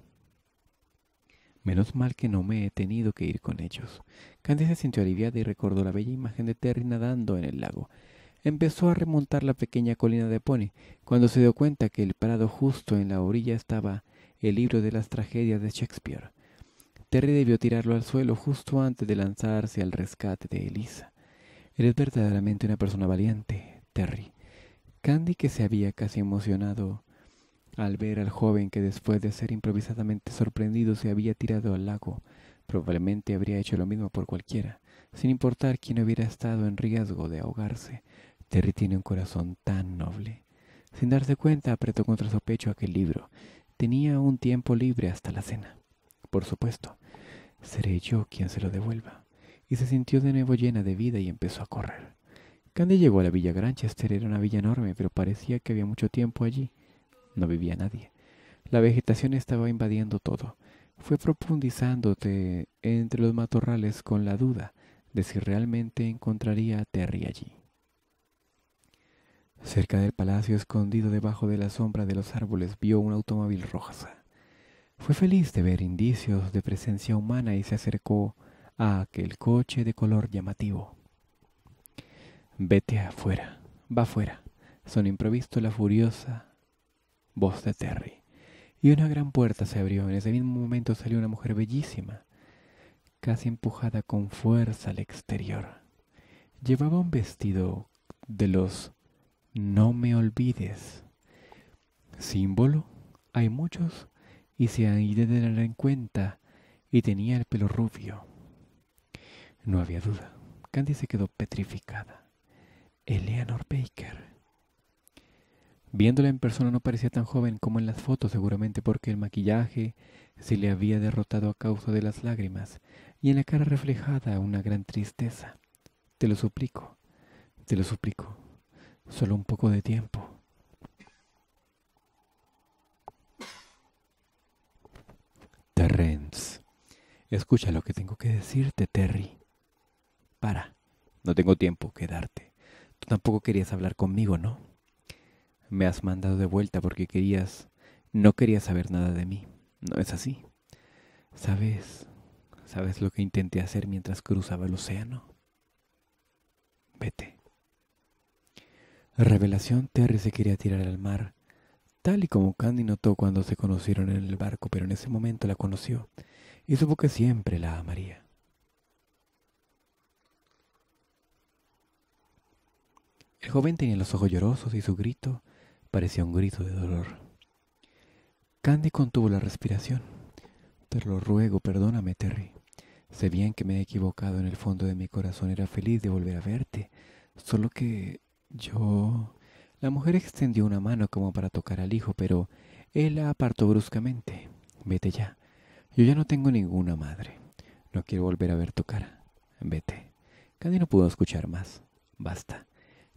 Menos mal que no me he tenido que ir con ellos. Candy se sintió aliviada y recordó la bella imagen de Terry nadando en el lago. Empezó a remontar la pequeña colina de Pony, cuando se dio cuenta que el parado justo en la orilla estaba el libro de las tragedias de Shakespeare. Terry debió tirarlo al suelo justo antes de lanzarse al rescate de Elisa. Eres verdaderamente una persona valiente, Terry. Candy, que se había casi emocionado al ver al joven que después de ser improvisadamente sorprendido se había tirado al lago, probablemente habría hecho lo mismo por cualquiera, sin importar quién hubiera estado en riesgo de ahogarse. Terry tiene un corazón tan noble. Sin darse cuenta, apretó contra su pecho aquel libro. Tenía un tiempo libre hasta la cena. Por supuesto, seré yo quien se lo devuelva. Y se sintió de nuevo llena de vida y empezó a correr. Candy llegó a la villa Granchester. Era una villa enorme, pero parecía que había mucho tiempo allí. No vivía nadie. La vegetación estaba invadiendo todo. Fue profundizando entre los matorrales con la duda de si realmente encontraría a Terry allí. Cerca del palacio, escondido debajo de la sombra de los árboles, vio un automóvil rosa. Fue feliz de ver indicios de presencia humana y se acercó a aquel coche de color llamativo. Vete afuera, va afuera. Son improvisto la furiosa voz de Terry. Y una gran puerta se abrió. En ese mismo momento salió una mujer bellísima, casi empujada con fuerza al exterior. Llevaba un vestido de los no me olvides. Símbolo, hay muchos y se han ido de tener en cuenta y tenía el pelo rubio. No había duda. Candy se quedó petrificada. Eleanor Baker. Viéndola en persona no parecía tan joven como en las fotos, seguramente porque el maquillaje se le había derrotado a causa de las lágrimas, y en la cara reflejada una gran tristeza. Te lo suplico, te lo suplico, solo un poco de tiempo. Terrence, escucha lo que tengo que decirte, Terry. Para, no tengo tiempo que darte. Tú tampoco querías hablar conmigo, ¿no? Me has mandado de vuelta porque querías, no querías saber nada de mí. No es así. ¿Sabes? ¿Sabes lo que intenté hacer mientras cruzaba el océano? Vete. Revelación, Terry se quería tirar al mar, tal y como Candy notó cuando se conocieron en el barco, pero en ese momento la conoció y supo que siempre la amaría. El joven tenía los ojos llorosos y su grito Parecía un grito de dolor. Candy contuvo la respiración. Te lo ruego, perdóname, Terry. Sé bien que me he equivocado en el fondo de mi corazón. Era feliz de volver a verte. Solo que yo... La mujer extendió una mano como para tocar al hijo, pero él la apartó bruscamente. Vete ya. Yo ya no tengo ninguna madre. No quiero volver a ver tu cara. Vete. Candy no pudo escuchar más. Basta.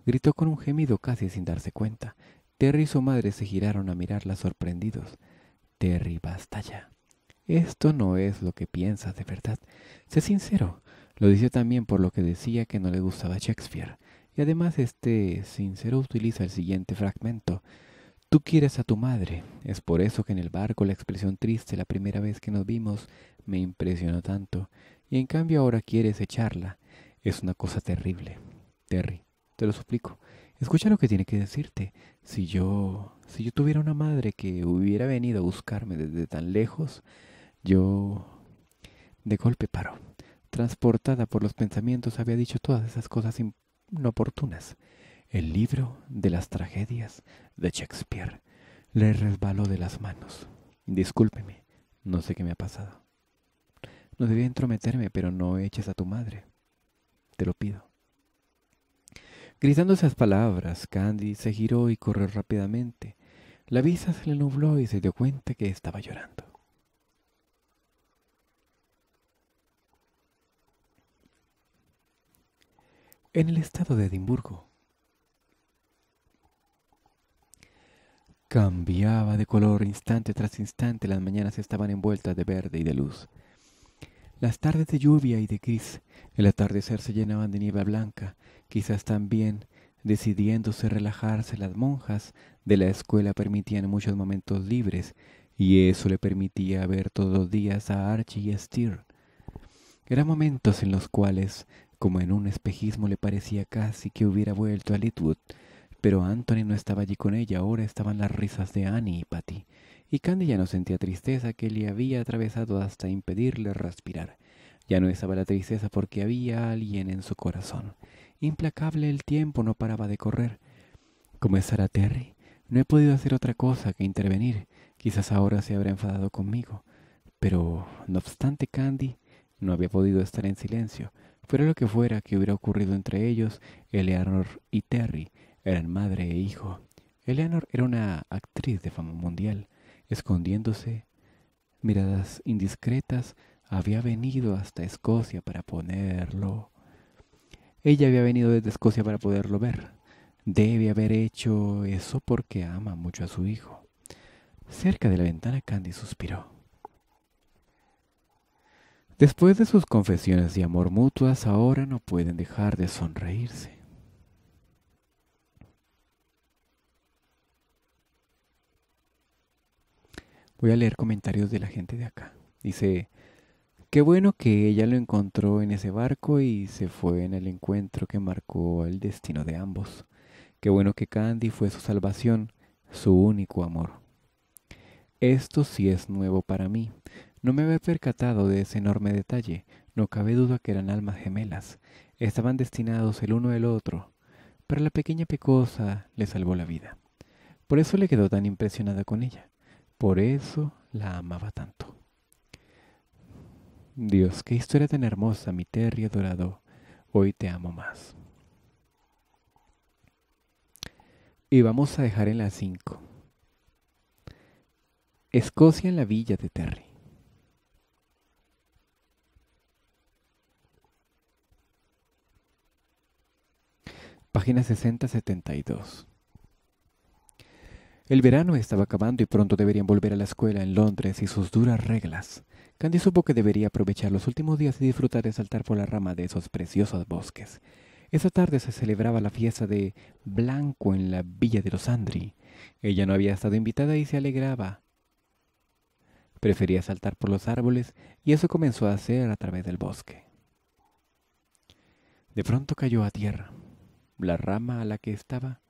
Gritó con un gemido casi sin darse cuenta. Terry y su madre se giraron a mirarla sorprendidos. Terry, basta ya. Esto no es lo que piensas de verdad. Sé sincero. Lo dice también por lo que decía que no le gustaba Shakespeare. Y además este sincero utiliza el siguiente fragmento. Tú quieres a tu madre. Es por eso que en el barco la expresión triste la primera vez que nos vimos me impresionó tanto. Y en cambio ahora quieres echarla. Es una cosa terrible. Terry, te lo suplico. Escucha lo que tiene que decirte. Si yo, si yo tuviera una madre que hubiera venido a buscarme desde tan lejos, yo de golpe paró. Transportada por los pensamientos, había dicho todas esas cosas inoportunas. El libro de las tragedias de Shakespeare le resbaló de las manos. Discúlpeme, no sé qué me ha pasado. No debía entrometerme, pero no eches a tu madre. Te lo pido. Gritando esas palabras, Candy se giró y corrió rápidamente. La vista se le nubló y se dio cuenta que estaba llorando. En el estado de Edimburgo, cambiaba de color instante tras instante, las mañanas estaban envueltas de verde y de luz. Las tardes de lluvia y de gris, el atardecer se llenaban de nieve blanca, quizás también decidiéndose relajarse las monjas de la escuela permitían muchos momentos libres, y eso le permitía ver todos los días a Archie y a Steer. Eran momentos en los cuales, como en un espejismo, le parecía casi que hubiera vuelto a Litwood, pero Anthony no estaba allí con ella, ahora estaban las risas de Annie y Patty, y Candy ya no sentía tristeza que le había atravesado hasta impedirle respirar. Ya no estaba la tristeza porque había alguien en su corazón. Implacable el tiempo no paraba de correr. Como es Sara Terry, no he podido hacer otra cosa que intervenir. Quizás ahora se habrá enfadado conmigo. Pero, no obstante, Candy no había podido estar en silencio. Fuera lo que fuera que hubiera ocurrido entre ellos, Eleanor y Terry eran madre e hijo. Eleanor era una actriz de fama mundial, escondiéndose, miradas indiscretas, había venido hasta Escocia para ponerlo. Ella había venido desde Escocia para poderlo ver. Debe haber hecho eso porque ama mucho a su hijo. Cerca de la ventana Candy suspiró. Después de sus confesiones de amor mutuas, ahora no pueden dejar de sonreírse. Voy a leer comentarios de la gente de acá. Dice, qué bueno que ella lo encontró en ese barco y se fue en el encuentro que marcó el destino de ambos. Qué bueno que Candy fue su salvación, su único amor. Esto sí es nuevo para mí. No me había percatado de ese enorme detalle. No cabe duda que eran almas gemelas. Estaban destinados el uno al otro. Pero la pequeña pecosa le salvó la vida. Por eso le quedó tan impresionada con ella. Por eso la amaba tanto. Dios, qué historia tan hermosa, mi Terry adorado. Hoy te amo más. Y vamos a dejar en la 5. Escocia en la villa de Terry. Página 60-72. El verano estaba acabando y pronto deberían volver a la escuela en Londres y sus duras reglas. Candy supo que debería aprovechar los últimos días y disfrutar de saltar por la rama de esos preciosos bosques. Esa tarde se celebraba la fiesta de Blanco en la villa de los Andri. Ella no había estado invitada y se alegraba. Prefería saltar por los árboles y eso comenzó a hacer a través del bosque. De pronto cayó a tierra. La rama a la que estaba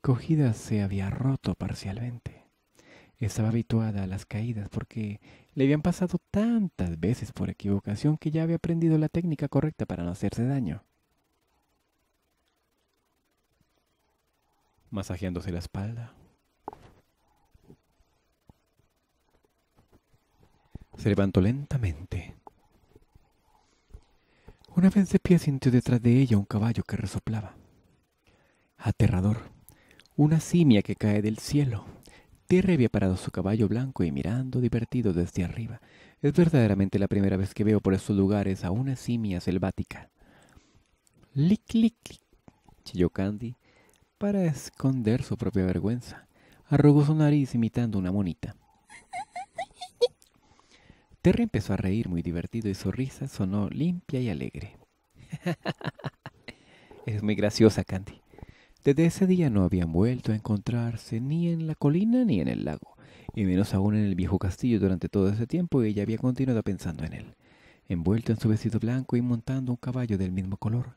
cogida se había roto parcialmente. Estaba habituada a las caídas porque le habían pasado tantas veces por equivocación que ya había aprendido la técnica correcta para no hacerse daño. Masajeándose la espalda. Se levantó lentamente. Una vez de pie sintió detrás de ella un caballo que resoplaba. Aterrador una simia que cae del cielo. Terry había parado su caballo blanco y mirando divertido desde arriba. Es verdaderamente la primera vez que veo por estos lugares a una simia selvática. Lic, lic, lic, chilló Candy para esconder su propia vergüenza. Arrugó su nariz imitando una monita. Terry empezó a reír muy divertido y su risa sonó limpia y alegre. es muy graciosa, Candy. Desde ese día no habían vuelto a encontrarse ni en la colina ni en el lago, y menos aún en el viejo castillo durante todo ese tiempo ella había continuado pensando en él. Envuelto en su vestido blanco y montando un caballo del mismo color,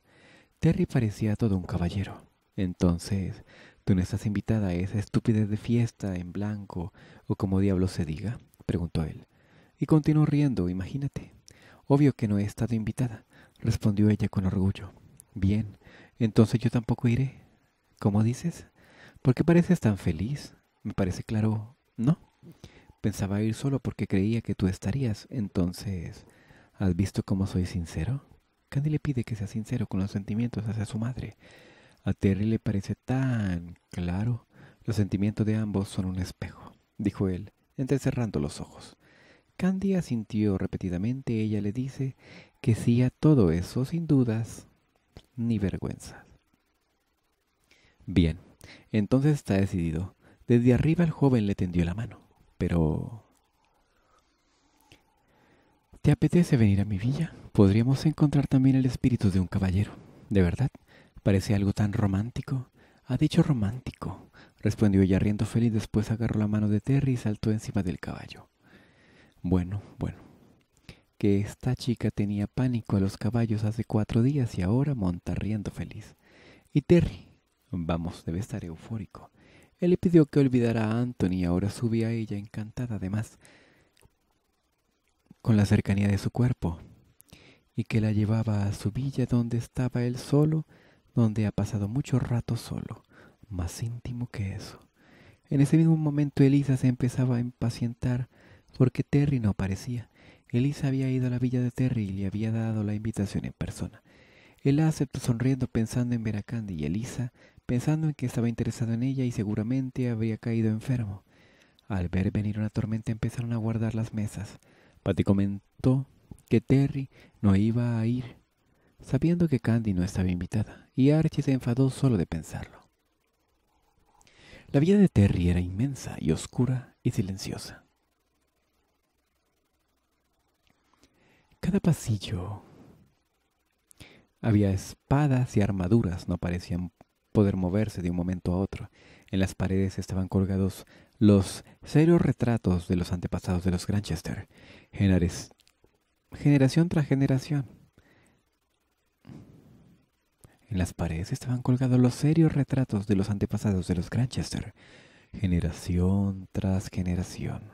Terry parecía todo un caballero. Entonces, ¿tú no estás invitada a esa estupidez de fiesta en blanco o como diablo se diga? preguntó él. Y continuó riendo, imagínate. Obvio que no he estado invitada, respondió ella con orgullo. Bien, entonces yo tampoco iré, ¿Cómo dices? ¿Por qué pareces tan feliz? Me parece claro, ¿no? Pensaba ir solo porque creía que tú estarías. Entonces, ¿has visto cómo soy sincero? Candy le pide que sea sincero con los sentimientos hacia su madre. A Terry le parece tan claro Los sentimientos de ambos son un espejo, dijo él, entrecerrando los ojos. Candy asintió repetidamente. Ella le dice que sí a todo eso, sin dudas ni vergüenza. Bien, entonces está decidido. Desde arriba el joven le tendió la mano. Pero... ¿Te apetece venir a mi villa? Podríamos encontrar también el espíritu de un caballero. ¿De verdad? Parece algo tan romántico. Ha dicho romántico, respondió ella riendo feliz. Después agarró la mano de Terry y saltó encima del caballo. Bueno, bueno, que esta chica tenía pánico a los caballos hace cuatro días y ahora monta riendo feliz. Y Terry, vamos, debe estar eufórico. Él le pidió que olvidara a Anthony y ahora subía a ella encantada además con la cercanía de su cuerpo y que la llevaba a su villa donde estaba él solo, donde ha pasado mucho rato solo, más íntimo que eso. En ese mismo momento Elisa se empezaba a impacientar porque Terry no aparecía. Elisa había ido a la villa de Terry y le había dado la invitación en persona. Él aceptó sonriendo pensando en ver a Candy y Elisa pensando en que estaba interesado en ella y seguramente habría caído enfermo. Al ver venir una tormenta empezaron a guardar las mesas. Patty comentó que Terry no iba a ir, sabiendo que Candy no estaba invitada, y Archie se enfadó solo de pensarlo. La villa de Terry era inmensa y oscura y silenciosa. Cada pasillo había espadas y armaduras, no parecían poder moverse de un momento a otro. En las paredes estaban colgados los serios retratos de los antepasados de los Granchester, generación tras generación. En las paredes estaban colgados los serios retratos de los antepasados de los Granchester, generación tras generación.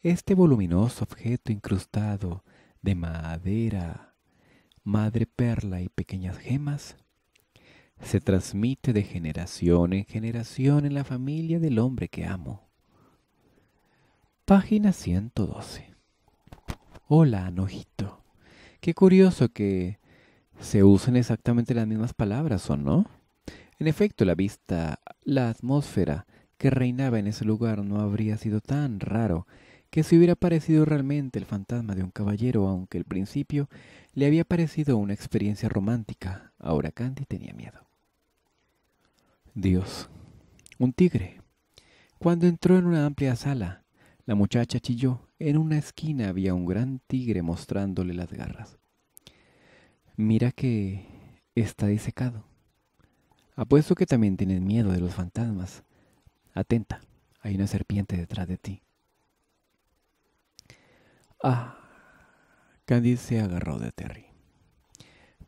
Este voluminoso objeto incrustado de madera, madre perla y pequeñas gemas, se transmite de generación en generación en la familia del hombre que amo. Página 112. Hola, Anojito. Qué curioso que se usen exactamente las mismas palabras, ¿o no? En efecto, la vista, la atmósfera que reinaba en ese lugar no habría sido tan raro que si hubiera parecido realmente el fantasma de un caballero, aunque al principio le había parecido una experiencia romántica, ahora Candy tenía miedo. Dios, un tigre. Cuando entró en una amplia sala, la muchacha chilló. En una esquina había un gran tigre mostrándole las garras. Mira que está disecado. Apuesto que también tienes miedo de los fantasmas. Atenta, hay una serpiente detrás de ti. Ah, Candy se agarró de Terry.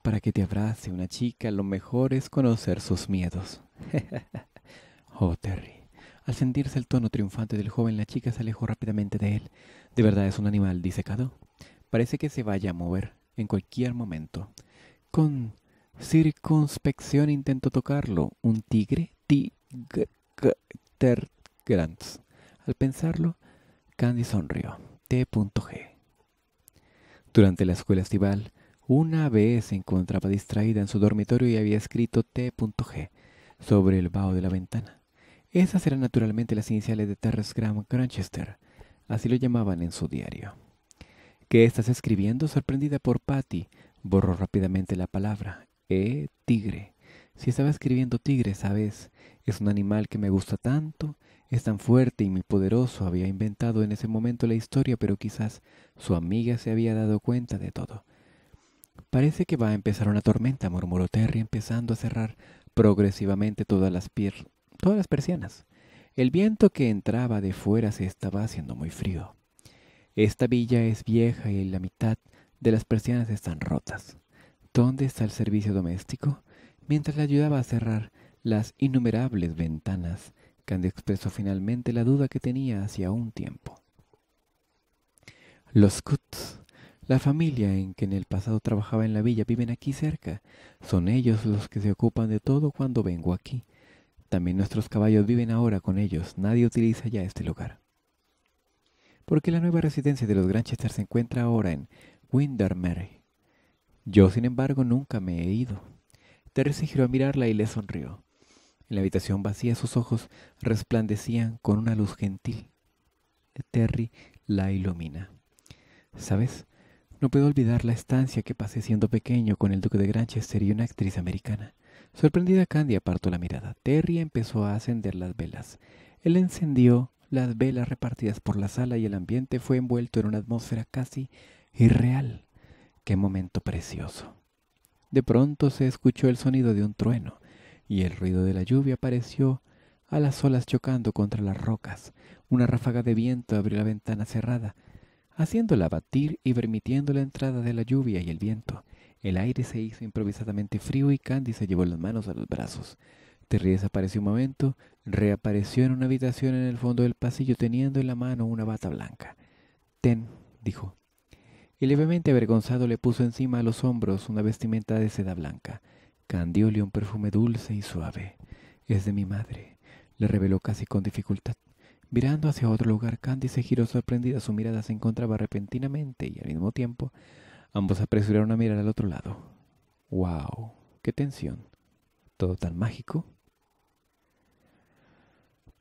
Para que te abrace una chica, lo mejor es conocer sus miedos. oh, Terry. Al sentirse el tono triunfante del joven, la chica se alejó rápidamente de él. ¿De verdad es un animal disecado? Parece que se vaya a mover en cualquier momento. Con circunspección intentó tocarlo. ¿Un tigre? Grants. Al pensarlo, Candy sonrió. T.G. Durante la escuela estival, una vez se encontraba distraída en su dormitorio y había escrito T.G. sobre el vaho de la ventana. Esas eran naturalmente las iniciales de Terrence Graham Granchester, así lo llamaban en su diario. ¿Qué estás escribiendo? Sorprendida por Patty, borró rápidamente la palabra. Eh, tigre. Si estaba escribiendo tigre, sabes, es un animal que me gusta tanto es tan fuerte y muy poderoso, había inventado en ese momento la historia, pero quizás su amiga se había dado cuenta de todo. Parece que va a empezar una tormenta, murmuró Terry, empezando a cerrar progresivamente todas las, todas las persianas. El viento que entraba de fuera se estaba haciendo muy frío. Esta villa es vieja y la mitad de las persianas están rotas. ¿Dónde está el servicio doméstico? Mientras le ayudaba a cerrar las innumerables ventanas, Candy expresó finalmente la duda que tenía hacía un tiempo. Los Coots, la familia en que en el pasado trabajaba en la villa, viven aquí cerca. Son ellos los que se ocupan de todo cuando vengo aquí. También nuestros caballos viven ahora con ellos. Nadie utiliza ya este lugar. Porque la nueva residencia de los Granchester se encuentra ahora en Windermere. Yo, sin embargo, nunca me he ido. Terry se giró a mirarla y le sonrió. En la habitación vacía sus ojos resplandecían con una luz gentil. Terry la ilumina. ¿Sabes? No puedo olvidar la estancia que pasé siendo pequeño con el duque de Granchester y una actriz americana. Sorprendida, Candy apartó la mirada. Terry empezó a encender las velas. Él encendió las velas repartidas por la sala y el ambiente fue envuelto en una atmósfera casi irreal. ¡Qué momento precioso! De pronto se escuchó el sonido de un trueno y el ruido de la lluvia apareció a las olas chocando contra las rocas. Una ráfaga de viento abrió la ventana cerrada, haciéndola batir y permitiendo la entrada de la lluvia y el viento. El aire se hizo improvisadamente frío y Candy se llevó las manos a los brazos. Terry desapareció un momento, reapareció en una habitación en el fondo del pasillo teniendo en la mano una bata blanca. Ten, dijo. Y levemente avergonzado le puso encima a los hombros una vestimenta de seda blanca. Candy un perfume dulce y suave. Es de mi madre, le reveló casi con dificultad. Mirando hacia otro lugar, Candy se giró sorprendida. Su mirada se encontraba repentinamente y al mismo tiempo ambos apresuraron a mirar al otro lado. ¡Wow! ¡Qué tensión! ¿Todo tan mágico?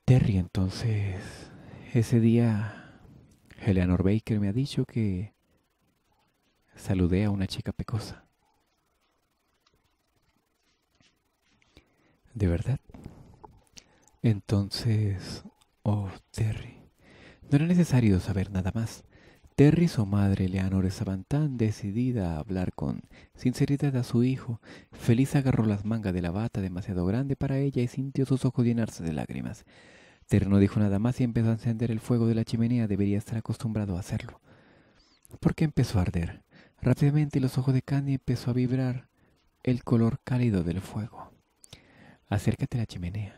Terry, entonces, ese día, Eleanor Baker me ha dicho que saludé a una chica pecosa. ¿De verdad? Entonces, oh, Terry, no era necesario saber nada más. Terry, su madre, Leonor, estaban tan decidida a hablar con sinceridad a su hijo. Feliz agarró las mangas de la bata demasiado grande para ella y sintió sus ojos llenarse de lágrimas. Terry no dijo nada más y empezó a encender el fuego de la chimenea. Debería estar acostumbrado a hacerlo. ¿Por qué empezó a arder? Rápidamente los ojos de Candy empezó a vibrar el color cálido del fuego. Acércate a la chimenea.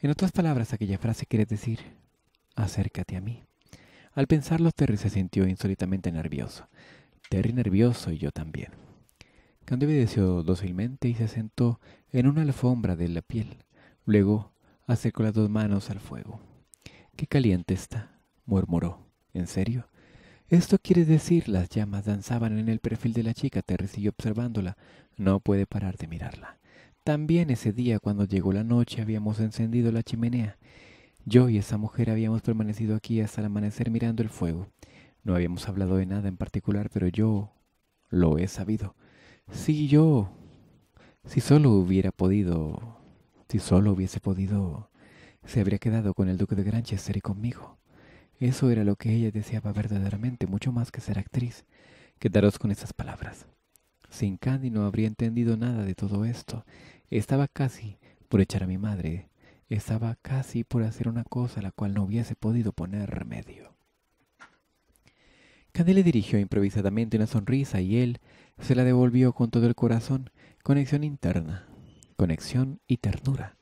En otras palabras, aquella frase quiere decir, acércate a mí. Al pensarlo, Terry se sintió insólitamente nervioso. Terry nervioso y yo también. Candy obedeció dócilmente y se sentó en una alfombra de la piel. Luego acercó las dos manos al fuego. ¡Qué caliente está! murmuró. ¿En serio? Esto quiere decir las llamas danzaban en el perfil de la chica. Terry siguió observándola. No puede parar de mirarla. También ese día, cuando llegó la noche, habíamos encendido la chimenea. Yo y esa mujer habíamos permanecido aquí hasta el amanecer mirando el fuego. No habíamos hablado de nada en particular, pero yo lo he sabido. Si yo, si solo hubiera podido, si solo hubiese podido, se habría quedado con el duque de Granchester y conmigo. Eso era lo que ella deseaba verdaderamente, mucho más que ser actriz. Quedaros con esas palabras. Sin Candy no habría entendido nada de todo esto. Estaba casi por echar a mi madre. Estaba casi por hacer una cosa a la cual no hubiese podido poner remedio. Candy le dirigió improvisadamente una sonrisa y él se la devolvió con todo el corazón. Conexión interna, conexión y ternura.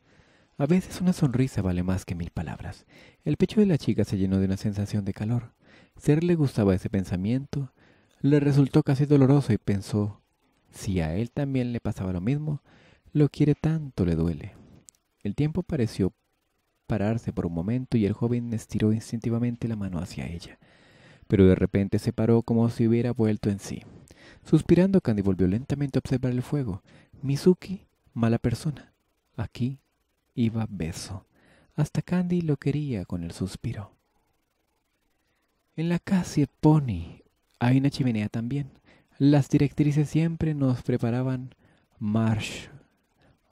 A veces una sonrisa vale más que mil palabras. El pecho de la chica se llenó de una sensación de calor. Ser le gustaba ese pensamiento. Le resultó casi doloroso y pensó si a él también le pasaba lo mismo, lo quiere tanto le duele. El tiempo pareció pararse por un momento y el joven estiró instintivamente la mano hacia ella, pero de repente se paró como si hubiera vuelto en sí. Suspirando, Candy volvió lentamente a observar el fuego. Mizuki, mala persona. Aquí iba beso. Hasta Candy lo quería con el suspiro. En la casa Pony hay una chimenea también. Las directrices siempre nos preparaban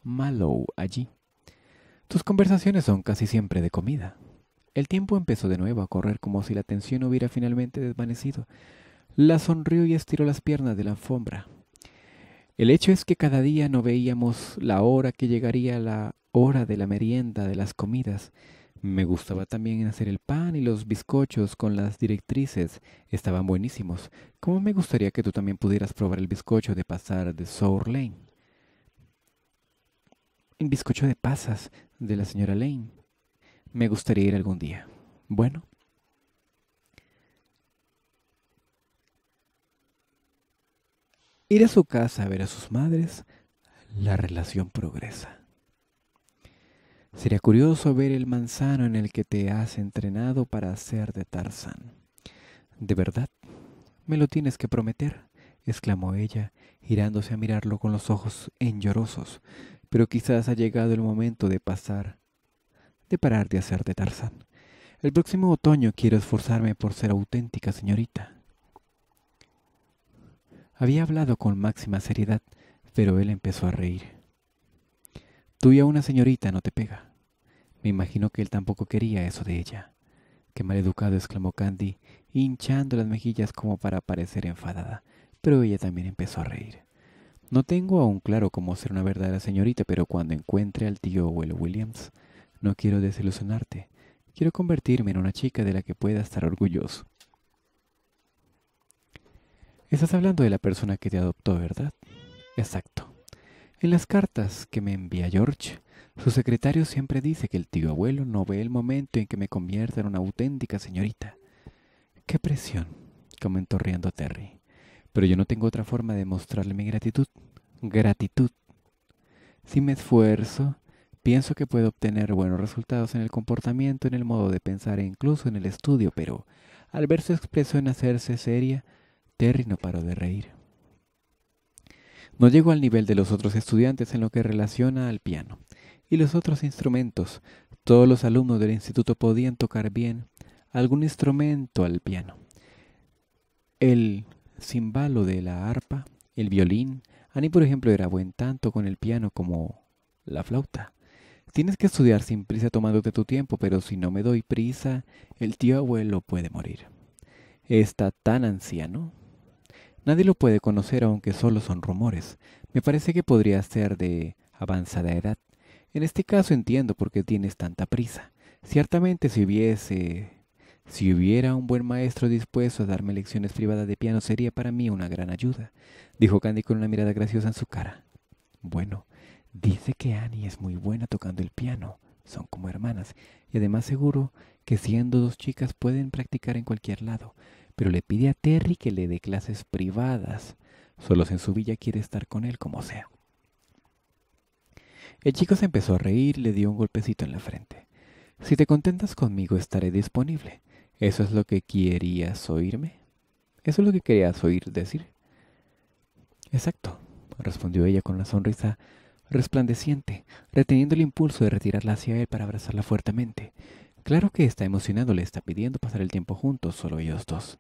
marshmallow allí. Tus conversaciones son casi siempre de comida. El tiempo empezó de nuevo a correr como si la tensión hubiera finalmente desvanecido. La sonrió y estiró las piernas de la alfombra. El hecho es que cada día no veíamos la hora que llegaría la hora de la merienda, de las comidas, me gustaba también hacer el pan y los bizcochos con las directrices. Estaban buenísimos. ¿Cómo me gustaría que tú también pudieras probar el bizcocho de pasar de Sour Lane? El bizcocho de pasas de la señora Lane. Me gustaría ir algún día. Bueno. Ir a su casa a ver a sus madres, la relación progresa. Sería curioso ver el manzano en el que te has entrenado para hacer de Tarzán. ¿De verdad? Me lo tienes que prometer. exclamó ella, girándose a mirarlo con los ojos enllorosos. Pero quizás ha llegado el momento de pasar, de parar de hacer de Tarzán. El próximo otoño quiero esforzarme por ser auténtica, señorita. Había hablado con máxima seriedad, pero él empezó a reír. Tú y a una señorita no te pega. Me imagino que él tampoco quería eso de ella. Qué maleducado, exclamó Candy, hinchando las mejillas como para parecer enfadada, pero ella también empezó a reír. No tengo aún claro cómo ser una verdadera señorita, pero cuando encuentre al tío Will Williams, no quiero desilusionarte. Quiero convertirme en una chica de la que pueda estar orgulloso. Estás hablando de la persona que te adoptó, ¿verdad? Exacto. En las cartas que me envía George, su secretario siempre dice que el tío abuelo no ve el momento en que me convierta en una auténtica señorita. ¡Qué presión! comentó riendo Terry. Pero yo no tengo otra forma de mostrarle mi gratitud. Gratitud. Si me esfuerzo, pienso que puedo obtener buenos resultados en el comportamiento, en el modo de pensar e incluso en el estudio, pero al ver su expresión hacerse seria, Terry no paró de reír. No llegó al nivel de los otros estudiantes en lo que relaciona al piano y los otros instrumentos. Todos los alumnos del instituto podían tocar bien algún instrumento al piano. El cimbalo de la arpa, el violín. Annie, por ejemplo, era buen tanto con el piano como la flauta. Tienes que estudiar sin prisa tomándote tu tiempo, pero si no me doy prisa, el tío abuelo puede morir. Está tan anciano Nadie lo puede conocer aunque solo son rumores. Me parece que podría ser de avanzada edad. En este caso entiendo por qué tienes tanta prisa. Ciertamente si hubiese... Si hubiera un buen maestro dispuesto a darme lecciones privadas de piano sería para mí una gran ayuda, dijo Candy con una mirada graciosa en su cara. Bueno, dice que Annie es muy buena tocando el piano. Son como hermanas, y además seguro que siendo dos chicas pueden practicar en cualquier lado pero le pide a Terry que le dé clases privadas. Solo en su villa quiere estar con él como sea. El chico se empezó a reír y le dio un golpecito en la frente. Si te contentas conmigo, estaré disponible. ¿Eso es lo que querías oírme? ¿Eso es lo que querías oír decir? Exacto, respondió ella con una sonrisa resplandeciente, reteniendo el impulso de retirarla hacia él para abrazarla fuertemente. Claro que está emocionado, le está pidiendo pasar el tiempo juntos, solo ellos dos.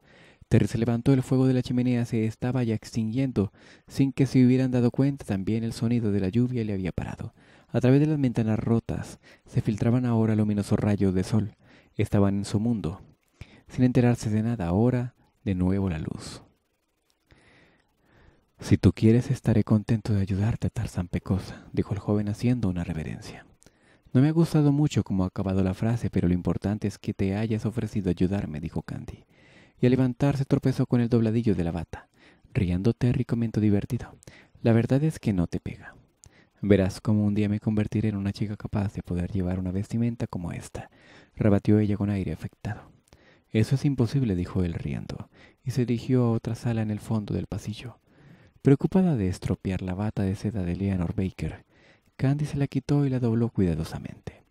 Terry se levantó, el fuego de la chimenea se estaba ya extinguiendo, sin que se hubieran dado cuenta también el sonido de la lluvia le había parado. A través de las ventanas rotas se filtraban ahora luminosos rayos de sol. Estaban en su mundo. Sin enterarse de nada, ahora de nuevo la luz. Si tú quieres, estaré contento de ayudarte, Tarzán Pecosa, dijo el joven haciendo una reverencia. No me ha gustado mucho cómo ha acabado la frase, pero lo importante es que te hayas ofrecido ayudarme, dijo Candy. Y al levantarse tropezó con el dobladillo de la bata. Riendo Terry divertido. La verdad es que no te pega. Verás cómo un día me convertiré en una chica capaz de poder llevar una vestimenta como esta, rebatió ella con aire afectado. Eso es imposible, dijo él riendo, y se dirigió a otra sala en el fondo del pasillo. Preocupada de estropear la bata de seda de Leonor Baker, Candy se la quitó y la dobló cuidadosamente.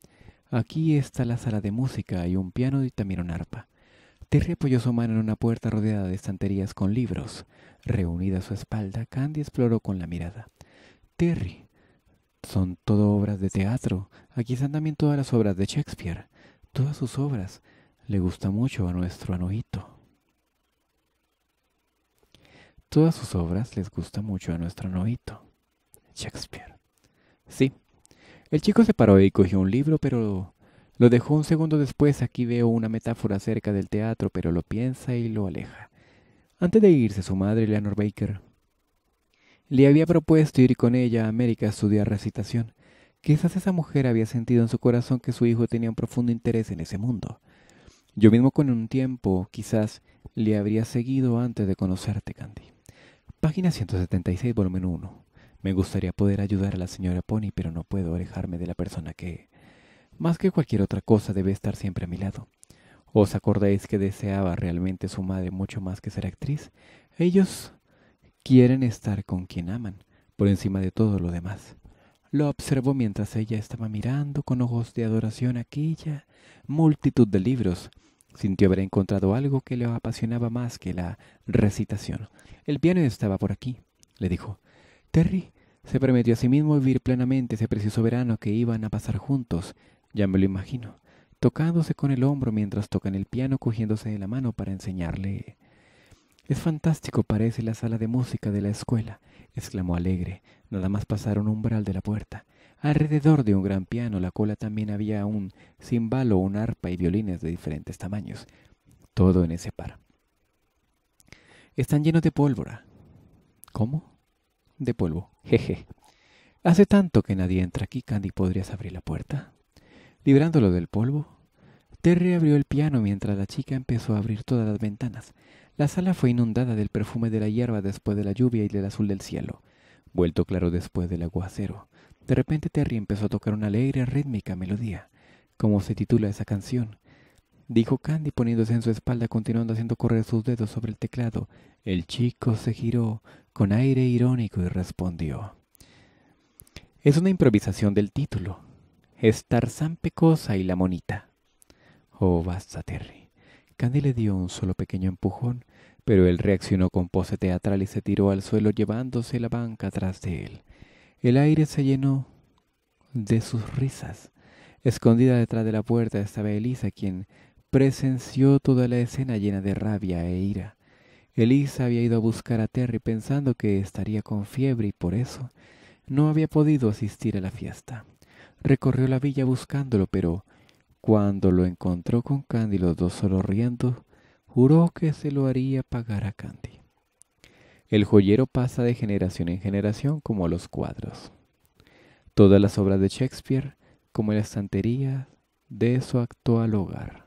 Aquí está la sala de música y un piano y también un arpa. Terry apoyó su mano en una puerta rodeada de estanterías con libros. Reunida a su espalda, Candy exploró con la mirada. Terry, son todo obras de teatro. Aquí están también todas las obras de Shakespeare. Todas sus obras. Le gusta mucho a nuestro anojito. Todas sus obras les gusta mucho a nuestro anojito. Shakespeare. Sí. El chico se paró y cogió un libro, pero lo dejó un segundo después. Aquí veo una metáfora acerca del teatro, pero lo piensa y lo aleja. Antes de irse, su madre, Leonor Baker, le había propuesto ir con ella a América a estudiar recitación. Quizás esa mujer había sentido en su corazón que su hijo tenía un profundo interés en ese mundo. Yo mismo con un tiempo, quizás, le habría seguido antes de conocerte, Candy. Página 176, volumen 1. Me gustaría poder ayudar a la señora Pony, pero no puedo alejarme de la persona que, más que cualquier otra cosa, debe estar siempre a mi lado. ¿Os acordáis que deseaba realmente su madre mucho más que ser actriz? Ellos quieren estar con quien aman, por encima de todo lo demás. Lo observó mientras ella estaba mirando con ojos de adoración aquella multitud de libros. Sintió haber encontrado algo que le apasionaba más que la recitación. El piano estaba por aquí, le dijo. Terry se prometió a sí mismo vivir plenamente ese precioso verano que iban a pasar juntos. Ya me lo imagino, tocándose con el hombro mientras tocan el piano, cogiéndose de la mano para enseñarle. Es fantástico, parece la sala de música de la escuela, exclamó alegre. Nada más pasaron un umbral de la puerta. Alrededor de un gran piano, la cola también había un cimbalo, un arpa y violines de diferentes tamaños. Todo en ese par. Están llenos de pólvora. ¿Cómo? De polvo. Jeje. Hace tanto que nadie entra aquí, Candy. ¿Podrías abrir la puerta? Librándolo del polvo. Terry abrió el piano mientras la chica empezó a abrir todas las ventanas. La sala fue inundada del perfume de la hierba después de la lluvia y del azul del cielo, vuelto claro después del aguacero. De repente Terry empezó a tocar una alegre rítmica melodía. como se titula esa canción? Dijo Candy poniéndose en su espalda, continuando haciendo correr sus dedos sobre el teclado. El chico se giró con aire irónico y respondió. Es una improvisación del título. Es Tarzán Pecosa y la monita. Oh, basta, Terry. Candy le dio un solo pequeño empujón, pero él reaccionó con pose teatral y se tiró al suelo llevándose la banca tras de él. El aire se llenó de sus risas. Escondida detrás de la puerta estaba Elisa, quien presenció toda la escena llena de rabia e ira. Elisa había ido a buscar a Terry pensando que estaría con fiebre y por eso no había podido asistir a la fiesta. Recorrió la villa buscándolo, pero cuando lo encontró con Candy, los dos solo riendo, juró que se lo haría pagar a Candy. El joyero pasa de generación en generación como los cuadros. Todas las obras de Shakespeare, como la estantería de su actual hogar.